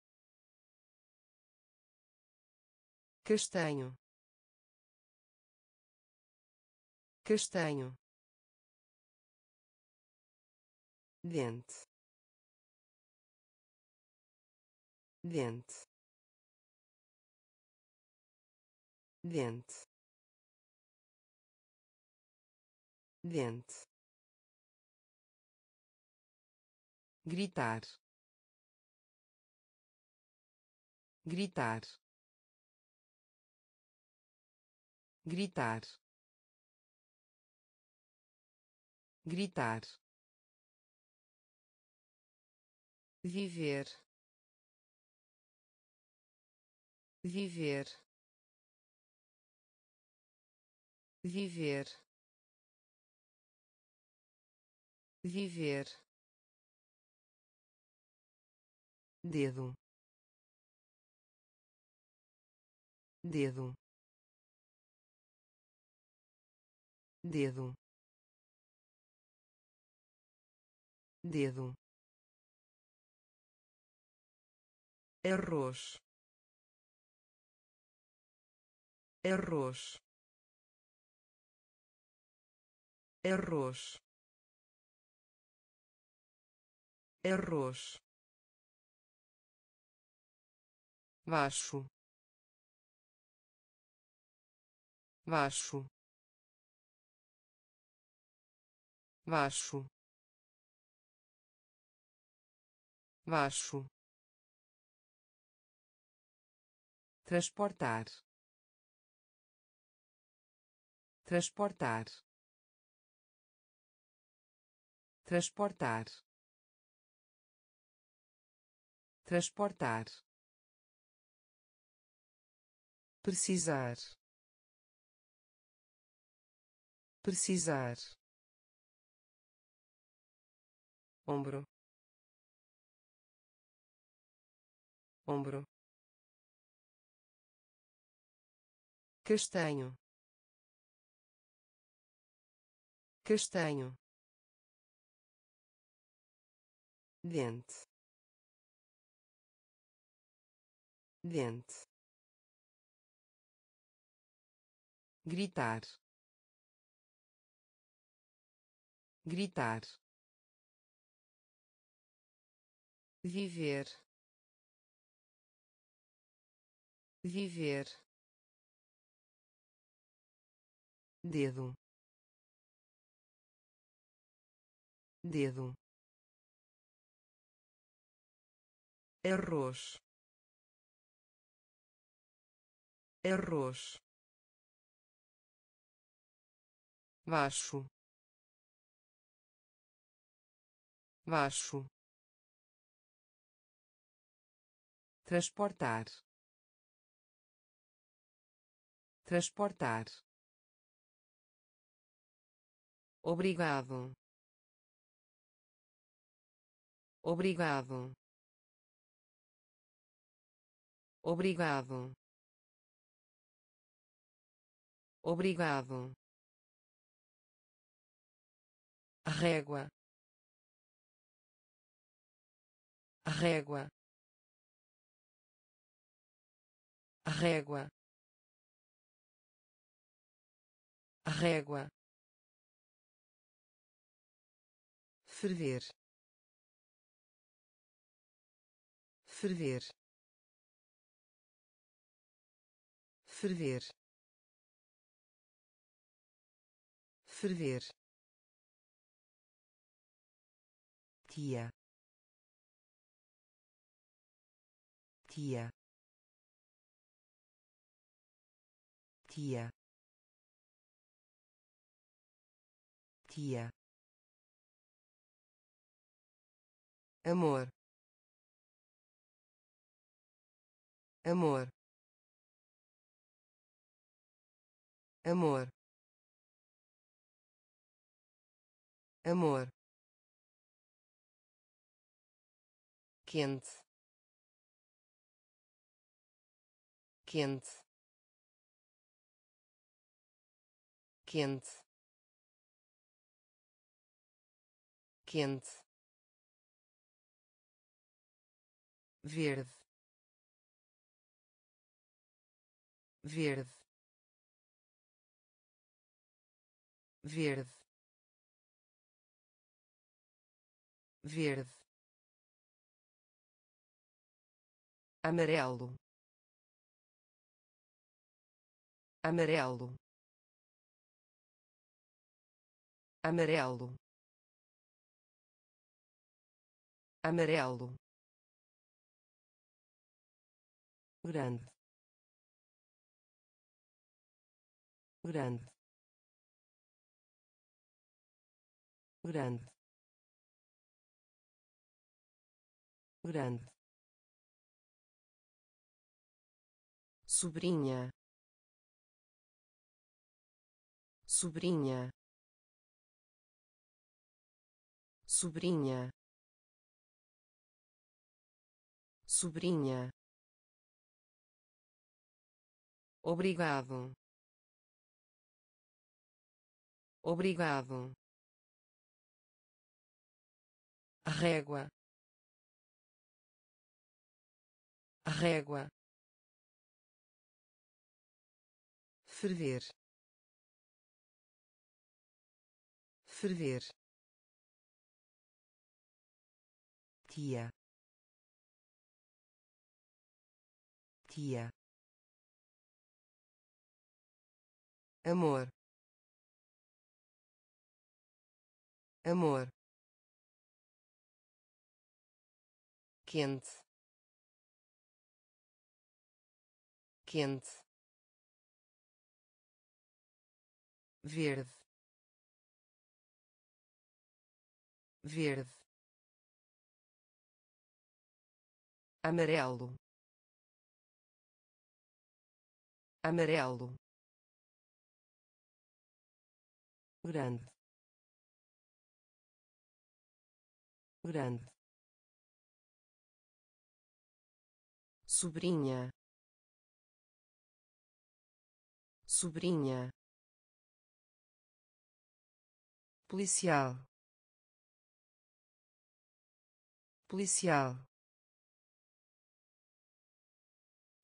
Castanho. Castanho. Dente. Dente. Dente. Dente gritar. Gritar. Gritar. Gritar. Viver. Viver. Viver. Viver dedo. Dedo. Dedo. Dedo. Arroz arroz arroz arroz baixo. Baixo. Baixo. Baixo. Transportar. Transportar. Transportar. Transportar precisar. Precisar. Ombro. Ombro. Castanho. Castanho. Dente. Dente gritar. Gritar. Viver. Viver. Dedo. Dedo. Arroz. Arroz baixo. Baixo. Transportar. Transportar. Obrigado. Obrigado. Obrigado. Obrigado régua. Régua. Régua. Régua. Ferver. Ferver. Ferver. Ferver tia. Tia. Tia. Tia. Amor. Amor. Amor. Amor quente. Quente. Quente. Quente. Verde. Verde. Verde. Verde amarelo. Amarelo. Amarelo. Amarelo. Grande. Grande. Grande. Grande sobrinha. Sobrinha. Sobrinha. Sobrinha. Obrigado. Obrigado. Régua. Régua ferver. Ferver. Tia. Tia. Amor. Amor. Quente. Quente verde verde amarelo amarelo grande grande sobrinha sobrinha policial. Policial.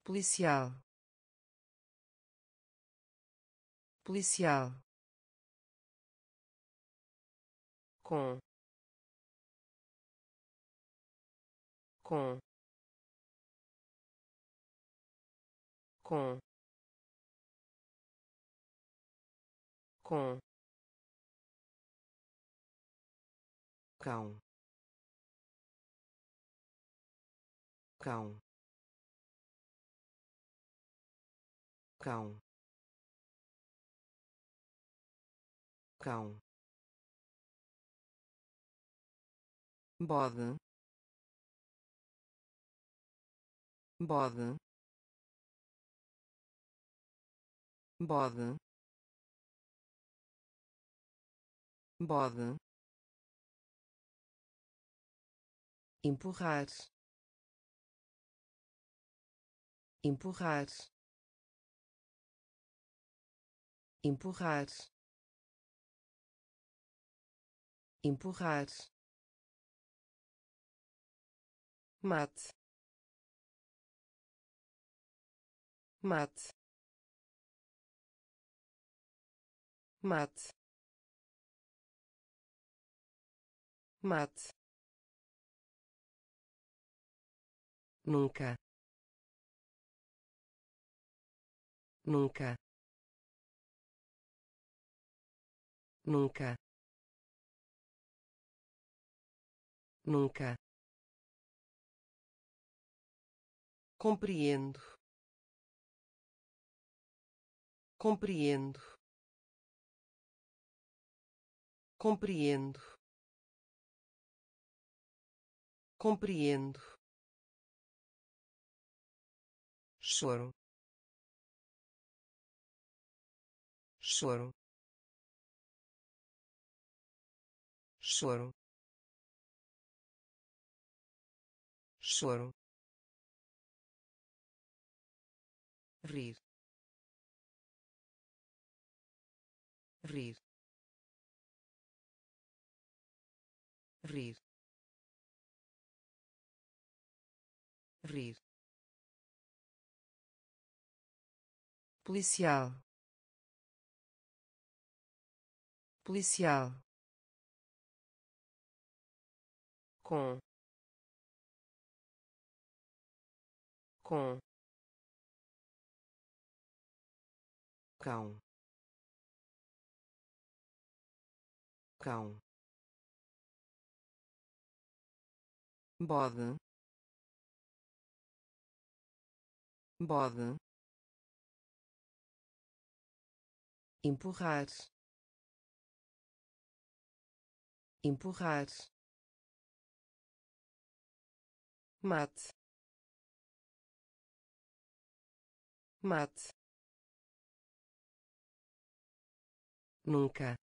Policial. Policial. Com. Com. Com. Com cão. Cão. Cão. Cão. Bode. Bode. Bode. Bode empurrar. Empurrar. Empurrar. Empurrar. Mate. Mate. Mate. Mate nunca. Nunca. Nunca. Nunca. Compreendo. Compreendo. Compreendo. Compreendo choro. Choro. Choro. Choro. Rir. Rir. Rir. Rir policial. Policial. Com. Com. Cão. Cão. Bode. Bode empurrar. Empurrar. Mate. Mate. Nunca.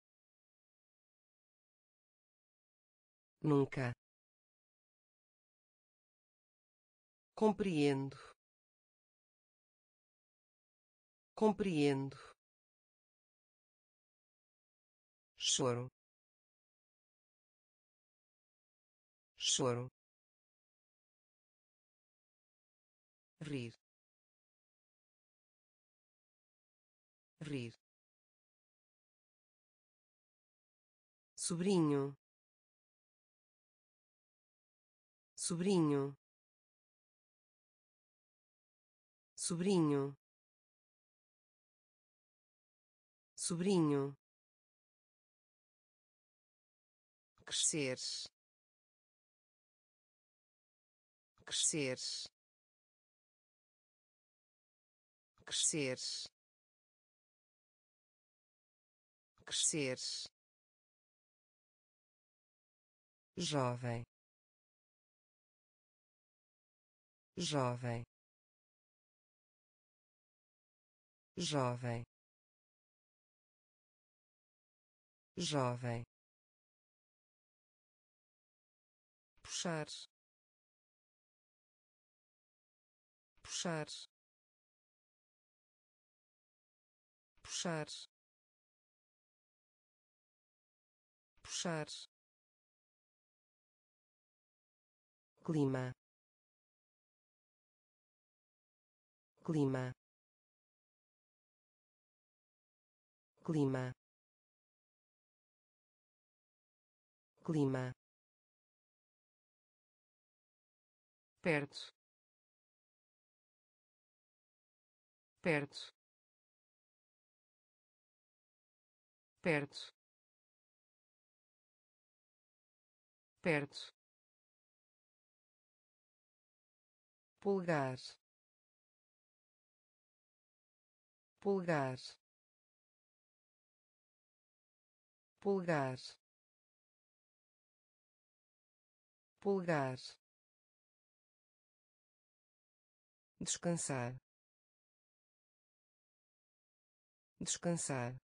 Nunca. Compreendo. Compreendo choro. Choro. Rir. Rir. Sobrinho. Sobrinho. Sobrinho. Sobrinho crescer. crescer. Crescer. Crescer. Jovem. Jovem. Jovem. Jovem puxar. Puxar. Puxar. Puxar. Clima. Clima. Clima. Clima perto. Perto. Perto. Perto. Pulgar pulgar pulgar pulgar descansar. Descansar.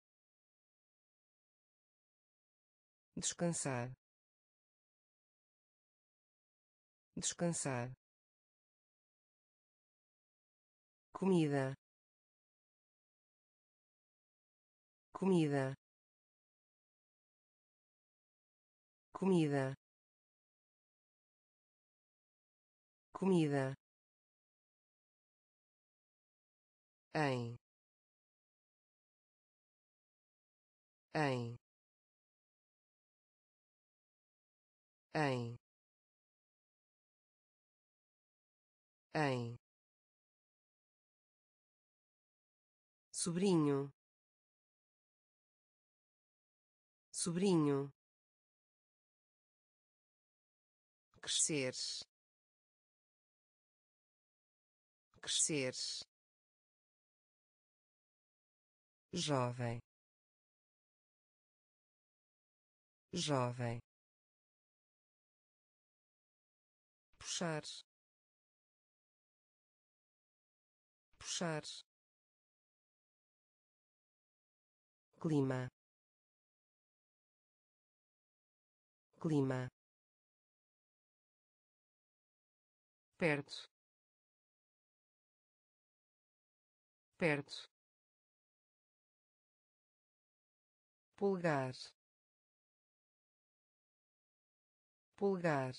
Descansar. Descansar. Comida. Comida. Comida. Comida em. Em. Em. Em. Sobrinho. Sobrinho. Crescer. Crescer jovem. Jovem. Puxar. Puxar. Clima. Clima. Perto. Perto pulgar pulgar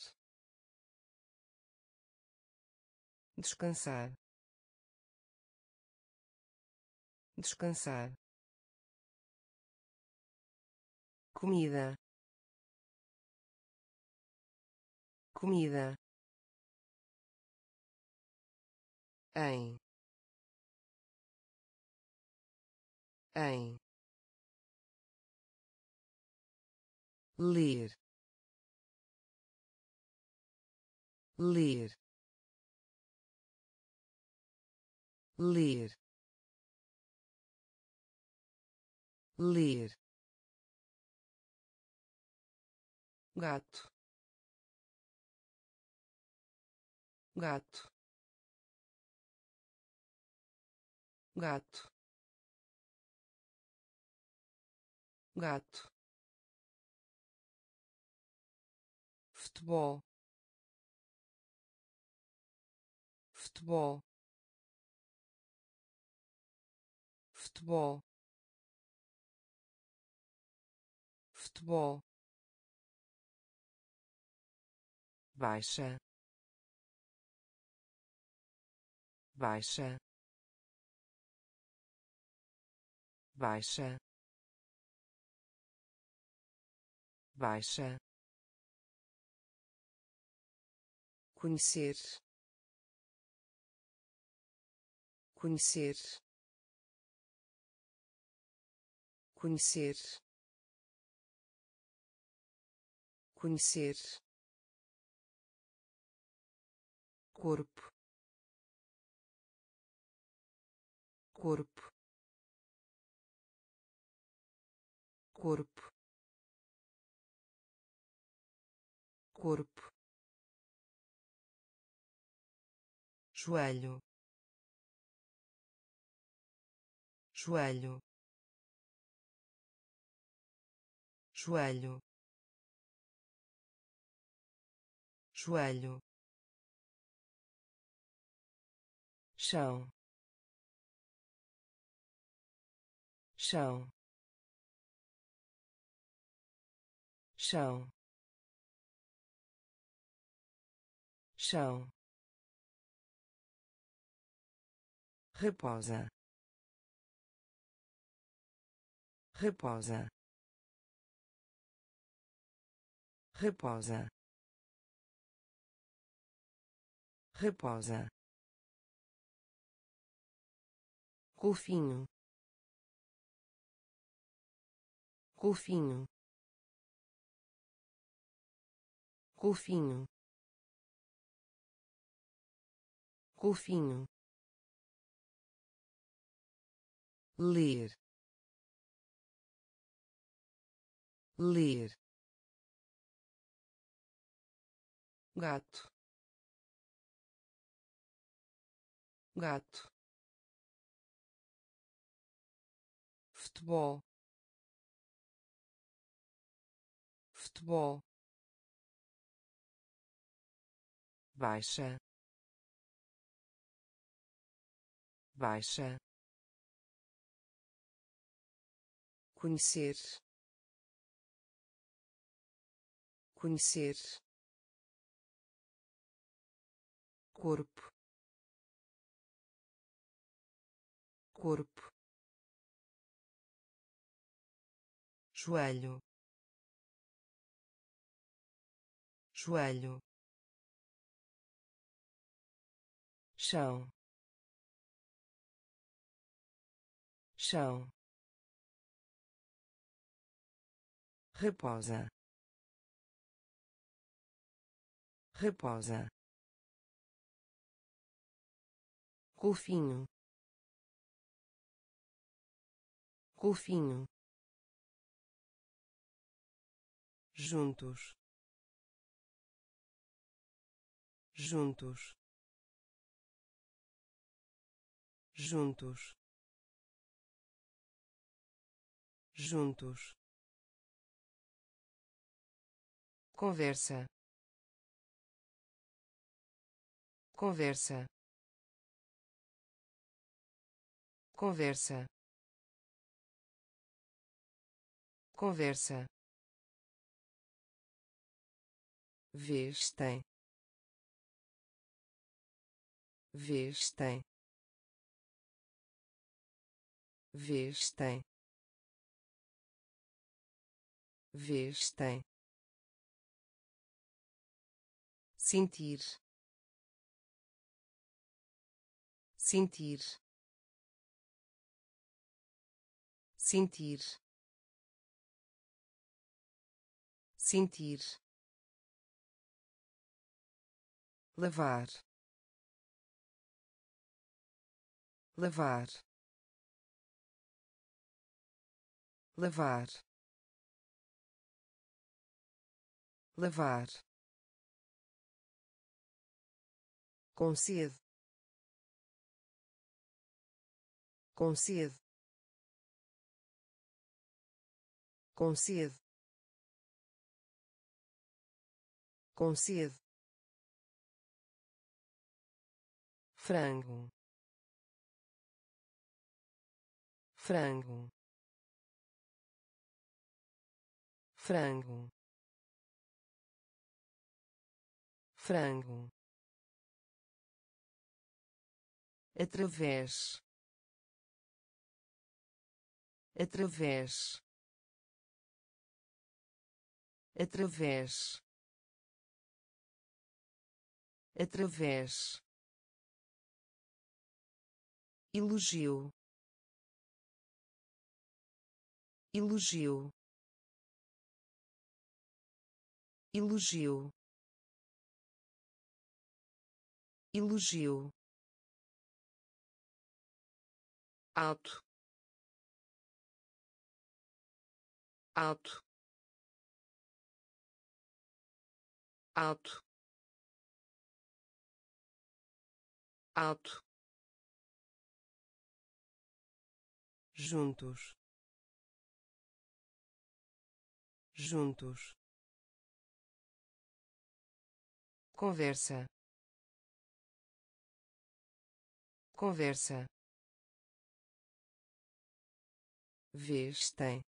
descansar. Descansar. Comida. Comida. Em. Em ler. Ler. Ler. Ler. Gato. Gato. Gato. Gato futebol futebol futebol futebol baixa baixa baixa baixa conhecer. Conhecer. Conhecer. Conhecer. Corpo. Corpo. Corpo. Corpo joelho. Joelho. Joelho. Joelho. Chão. Chão. Chão. Chão reposa. Reposa. Reposa. Reposa. Golfinho. Golfinho. Golfinho. Golfinho ler ler gato gato futebol futebol baixa baixa conhecer. Conhecer. Corpo. Corpo. Joelho. Joelho. Chão. Chão reposa. Reposa. Golfinho. Golfinho. Juntos. Juntos. Juntos. Juntos conversa. Conversa. Conversa. Conversa. Vez tem. Vez tem sentir. Sentir. Sentir. Sentir. Lavar. Lavar. Lavar. Lavar concede concede concede concede frango. Frango. Frango. Frango através. Através. Através. Através. Elogio. Elogio. Elogio. Elogio alto. Alto. Alto. Alto. Juntos. Juntos. Conversa. Conversa vez tem.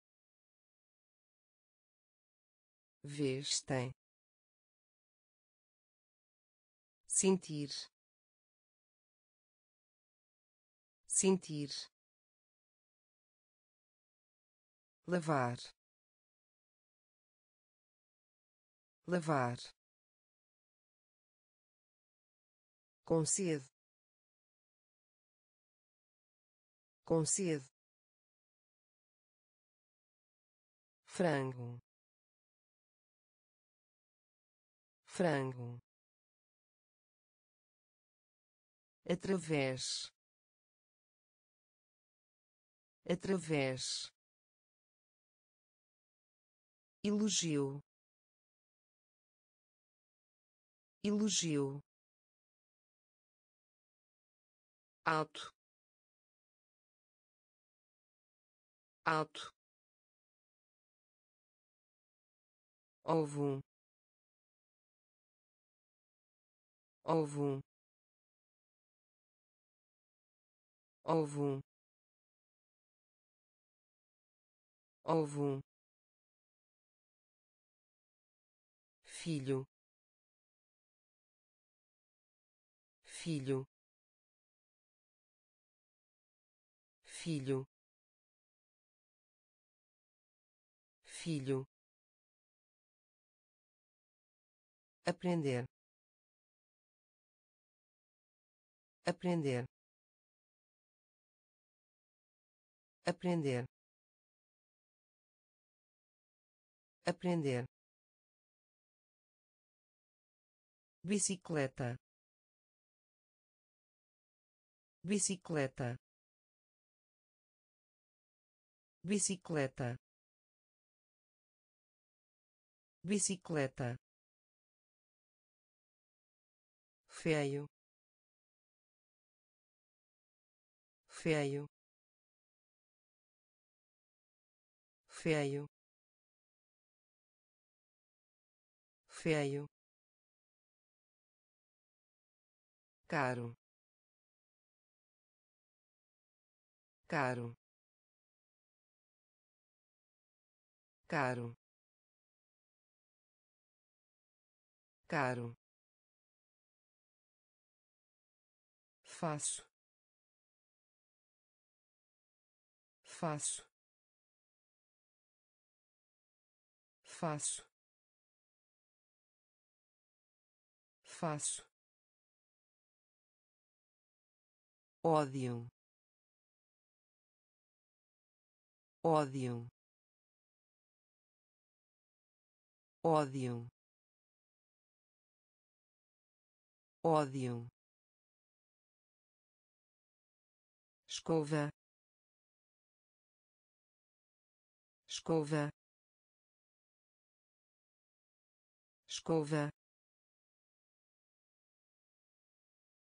Vez tem. Sentir. Sentir. Lavar. Lavar. Concede concede frango. Frango. Através. Através. Elogio. Elogio. Alto. Alto ovo ovo ovo ovo filho. Filho. Filho. Filho aprender. Aprender. Aprender. Aprender. Bicicleta. Bicicleta. Bicicleta. Bicicleta feio. Feio. Feio. Feio. Caro. Caro. Caro. Caro faço. Faço. Faço. Faço. Ódio. Ódio. Ódio. Ódio escova. Escova. Escova.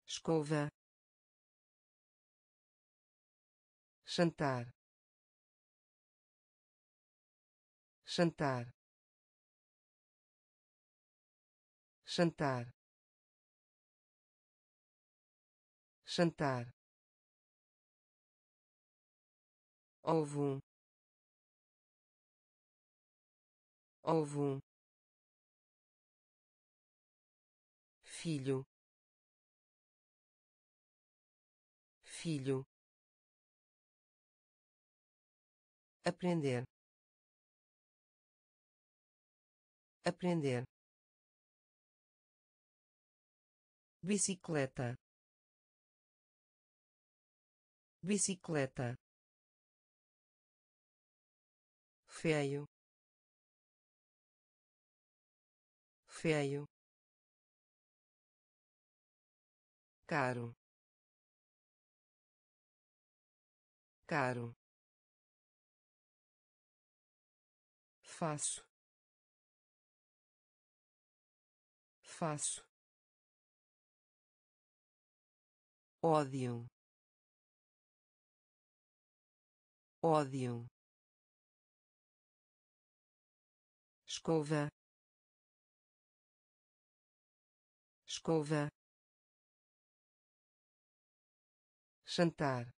Escova. Jantar. Jantar. Jantar. Jantar ovo ovo filho. Filho. Aprender. Aprender. Bicicleta. Bicicleta feio. Feio. Caro. Caro. Faço. Faço. Ódio. Ódio escova. Escova. Jantar.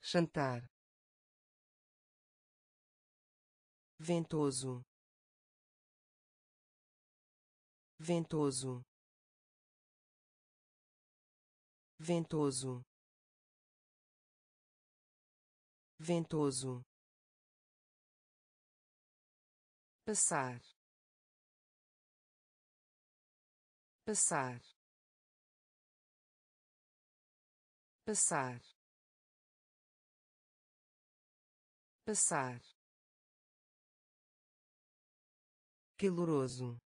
Jantar. Ventoso. Ventoso. Ventoso. Ventoso passar. Passar. Passar. Passar. Caloroso.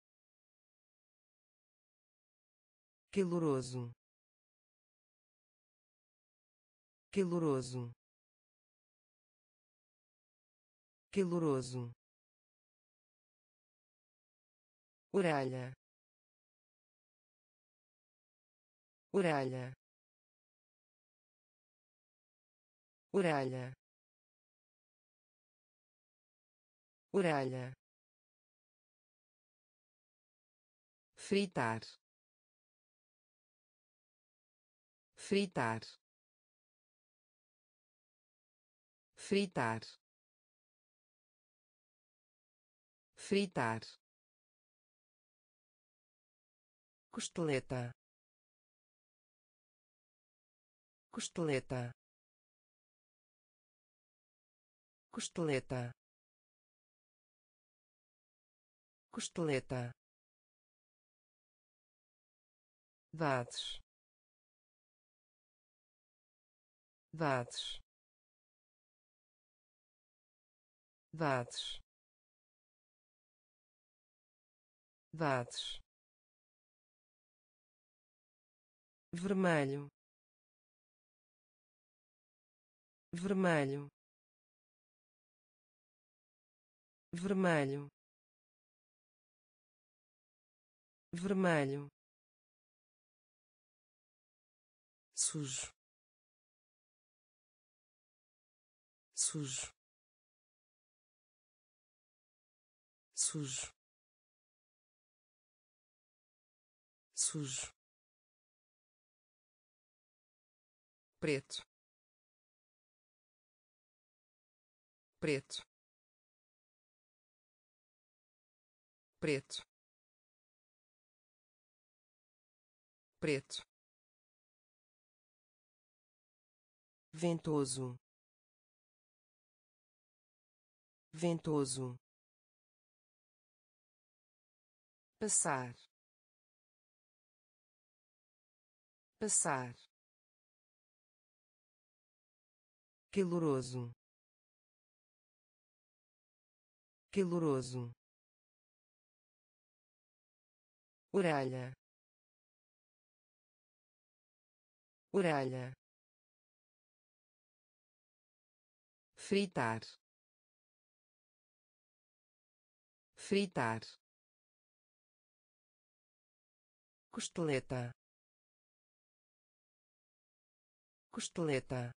Caloroso. Caloroso. Caloroso orelha. Orelha. Orelha. Orelha. Fritar. Fritar. Fritar. Fritar costeleta. Costeleta. Costeleta. Costeleta. Dados. Dados. Dados. Dados vermelho. Vermelho. Vermelho. Vermelho. Sujo. Sujo. Sujo. Sujo preto. Preto. Preto. Preto. Ventoso. Ventoso. Passar. Passar caloroso. Caloroso. Orelha orelha fritar. Fritar. Costeleta. Costeleta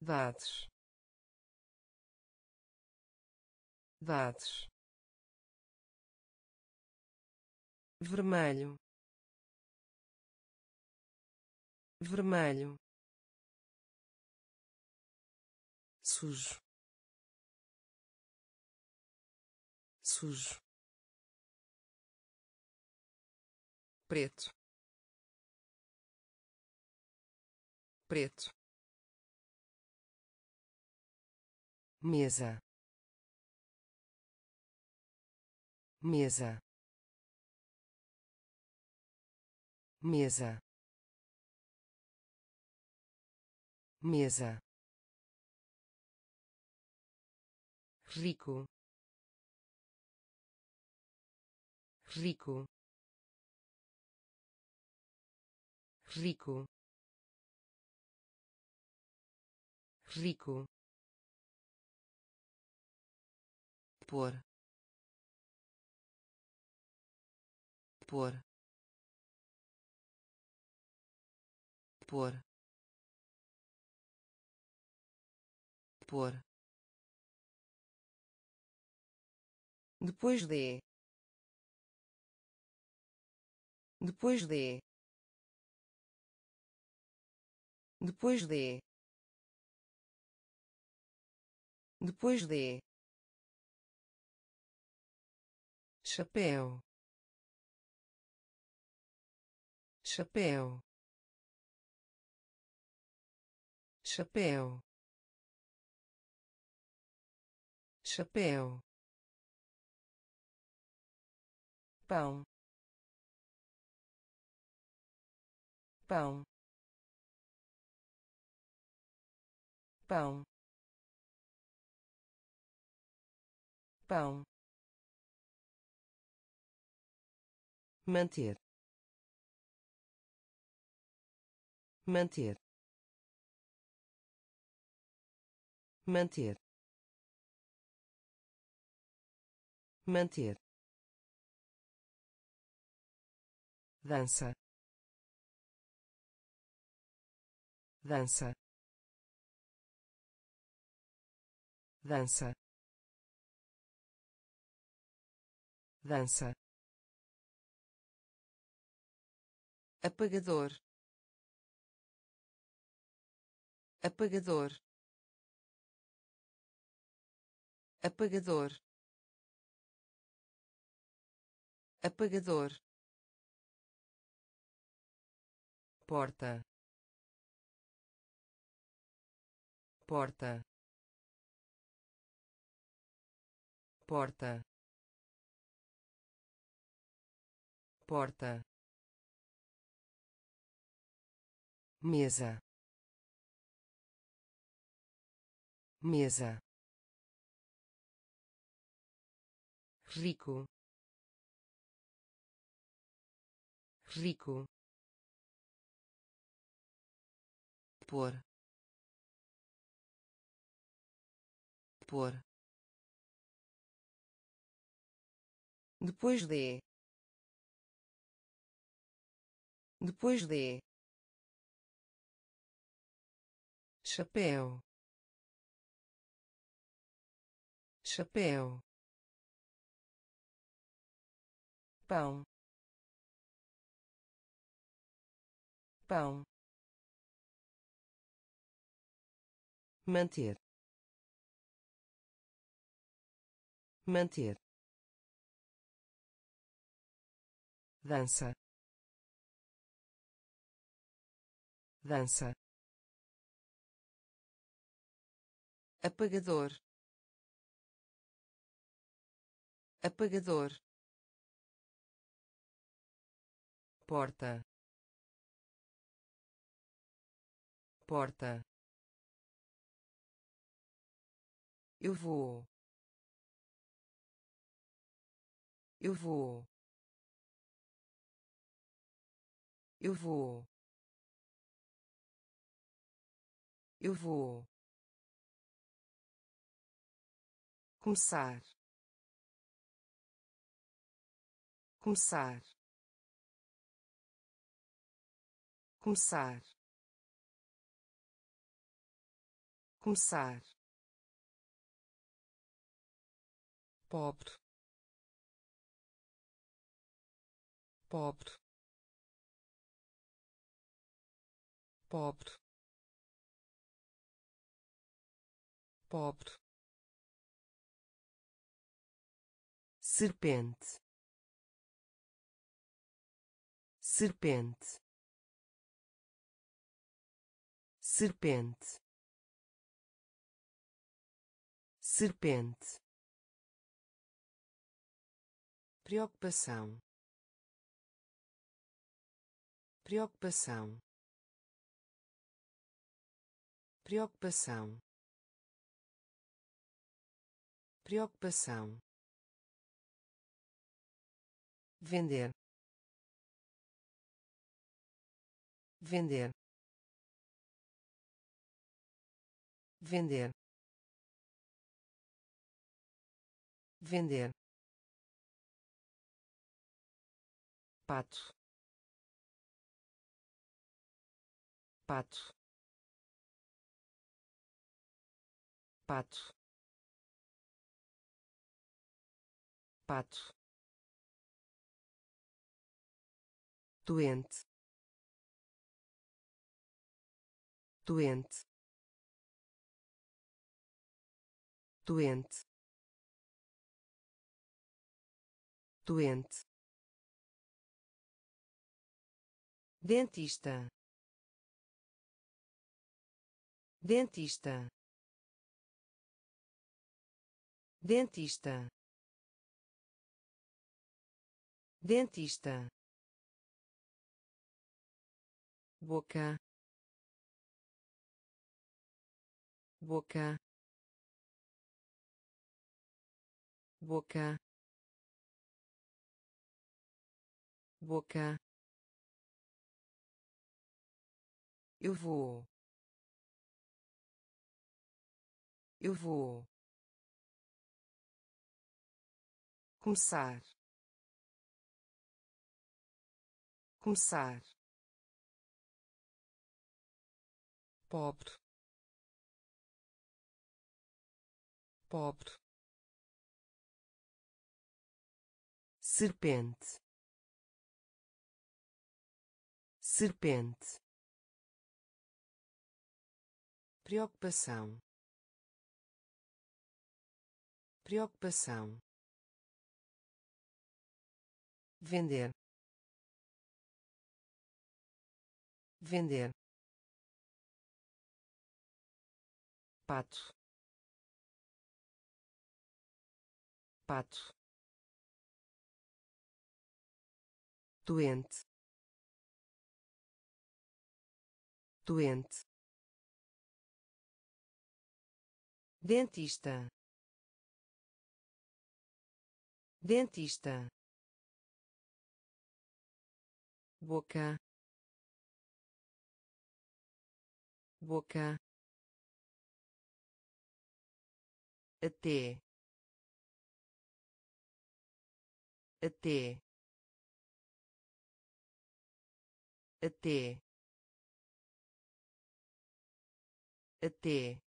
dados. Dados. Vermelho. Vermelho. Sujo. Sujo. Preto. Preto mesa. Mesa. Mesa. Mesa. Rico. Rico. Rico. Rico por por por por depois de depois de depois de depois de chapéu. Chapéu. Chapéu. Chapéu. Pão. Pão. Pão. Pão manter. Manter. Manter. Manter. Dança. Dança. Dança. Dança apagador. Apagador. Apagador. Apagador. Porta. Porta. Porta. Porta mesa. Mesa. Rico. Rico. Por. Por. Depois de. Depois de chapéu. Chapéu. Pão. Pão. Manter. Manter. Dança. Dança apagador. Apagador. Porta. Porta. Eu vou. Eu vou. Eu vou. Eu vou começar. Começar. Começar. Começar. Pobre. Pobre. Pobre. Pobre serpente. Serpente. Serpente. Preocupação. Preocupação. Preocupação. Preocupação vender. Vender. Vender. Vender. Pato. Pato. Pato. Pato doente. Doente. Doente. Doente. Dentista. Dentista. Dentista. Dentista boca. Boca. Boca. Boca. Eu vou. Eu vou. Começar. Começar pobre. Pobre. Serpente. Serpente. Preocupação. Preocupação. Vender. Vender pato. Pato. Doente. Doente. Dentista. Dentista. Boca. Boca até até até até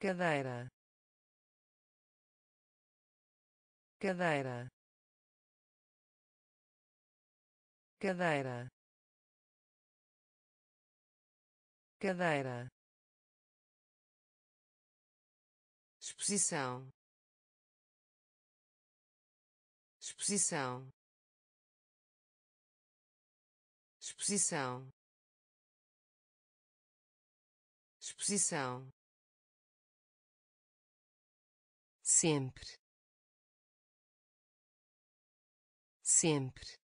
cadeira. Cadeira. Cadeira. Cadeira exposição. Exposição. Exposição. Exposição. Sempre. Sempre.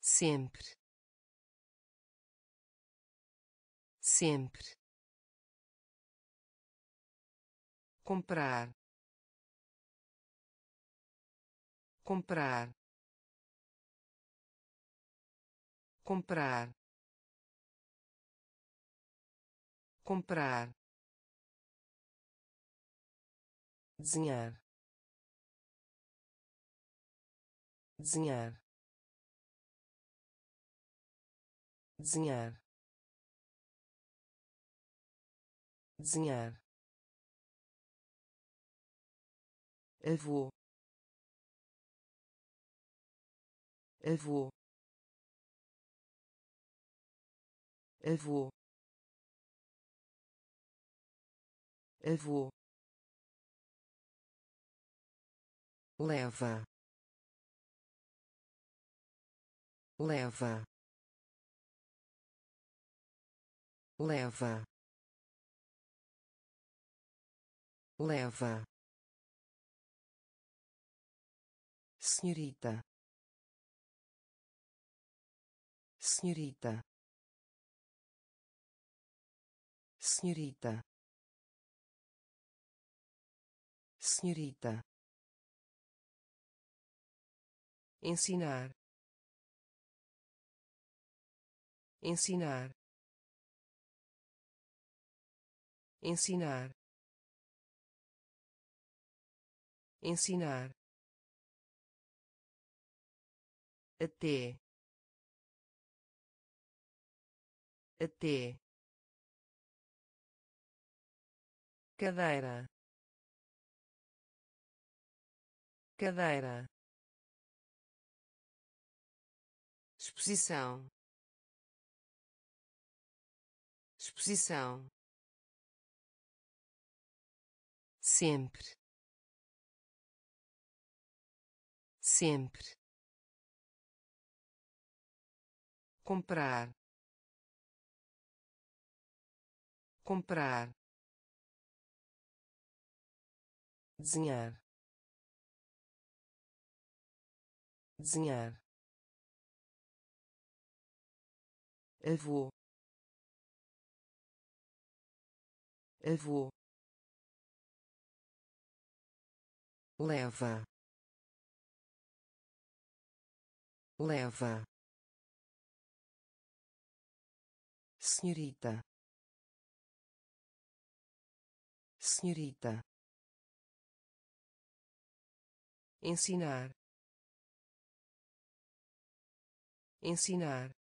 Sempre. Sempre comprar comprar comprar comprar desenhar desenhar desenhar desenhar avô avô avô avô leva. Leva. Leva. Leva senhorita. Senhorita. Senhorita. Senhorita. Ensinar. Ensinar. Ensinar. Ensinar até até cadeira. Cadeira. Exposição. Exposição. Sempre. Sempre comprar comprar desenhar desenhar avô avô leva leva senhorita. Senhorita. Ensinar. Ensinar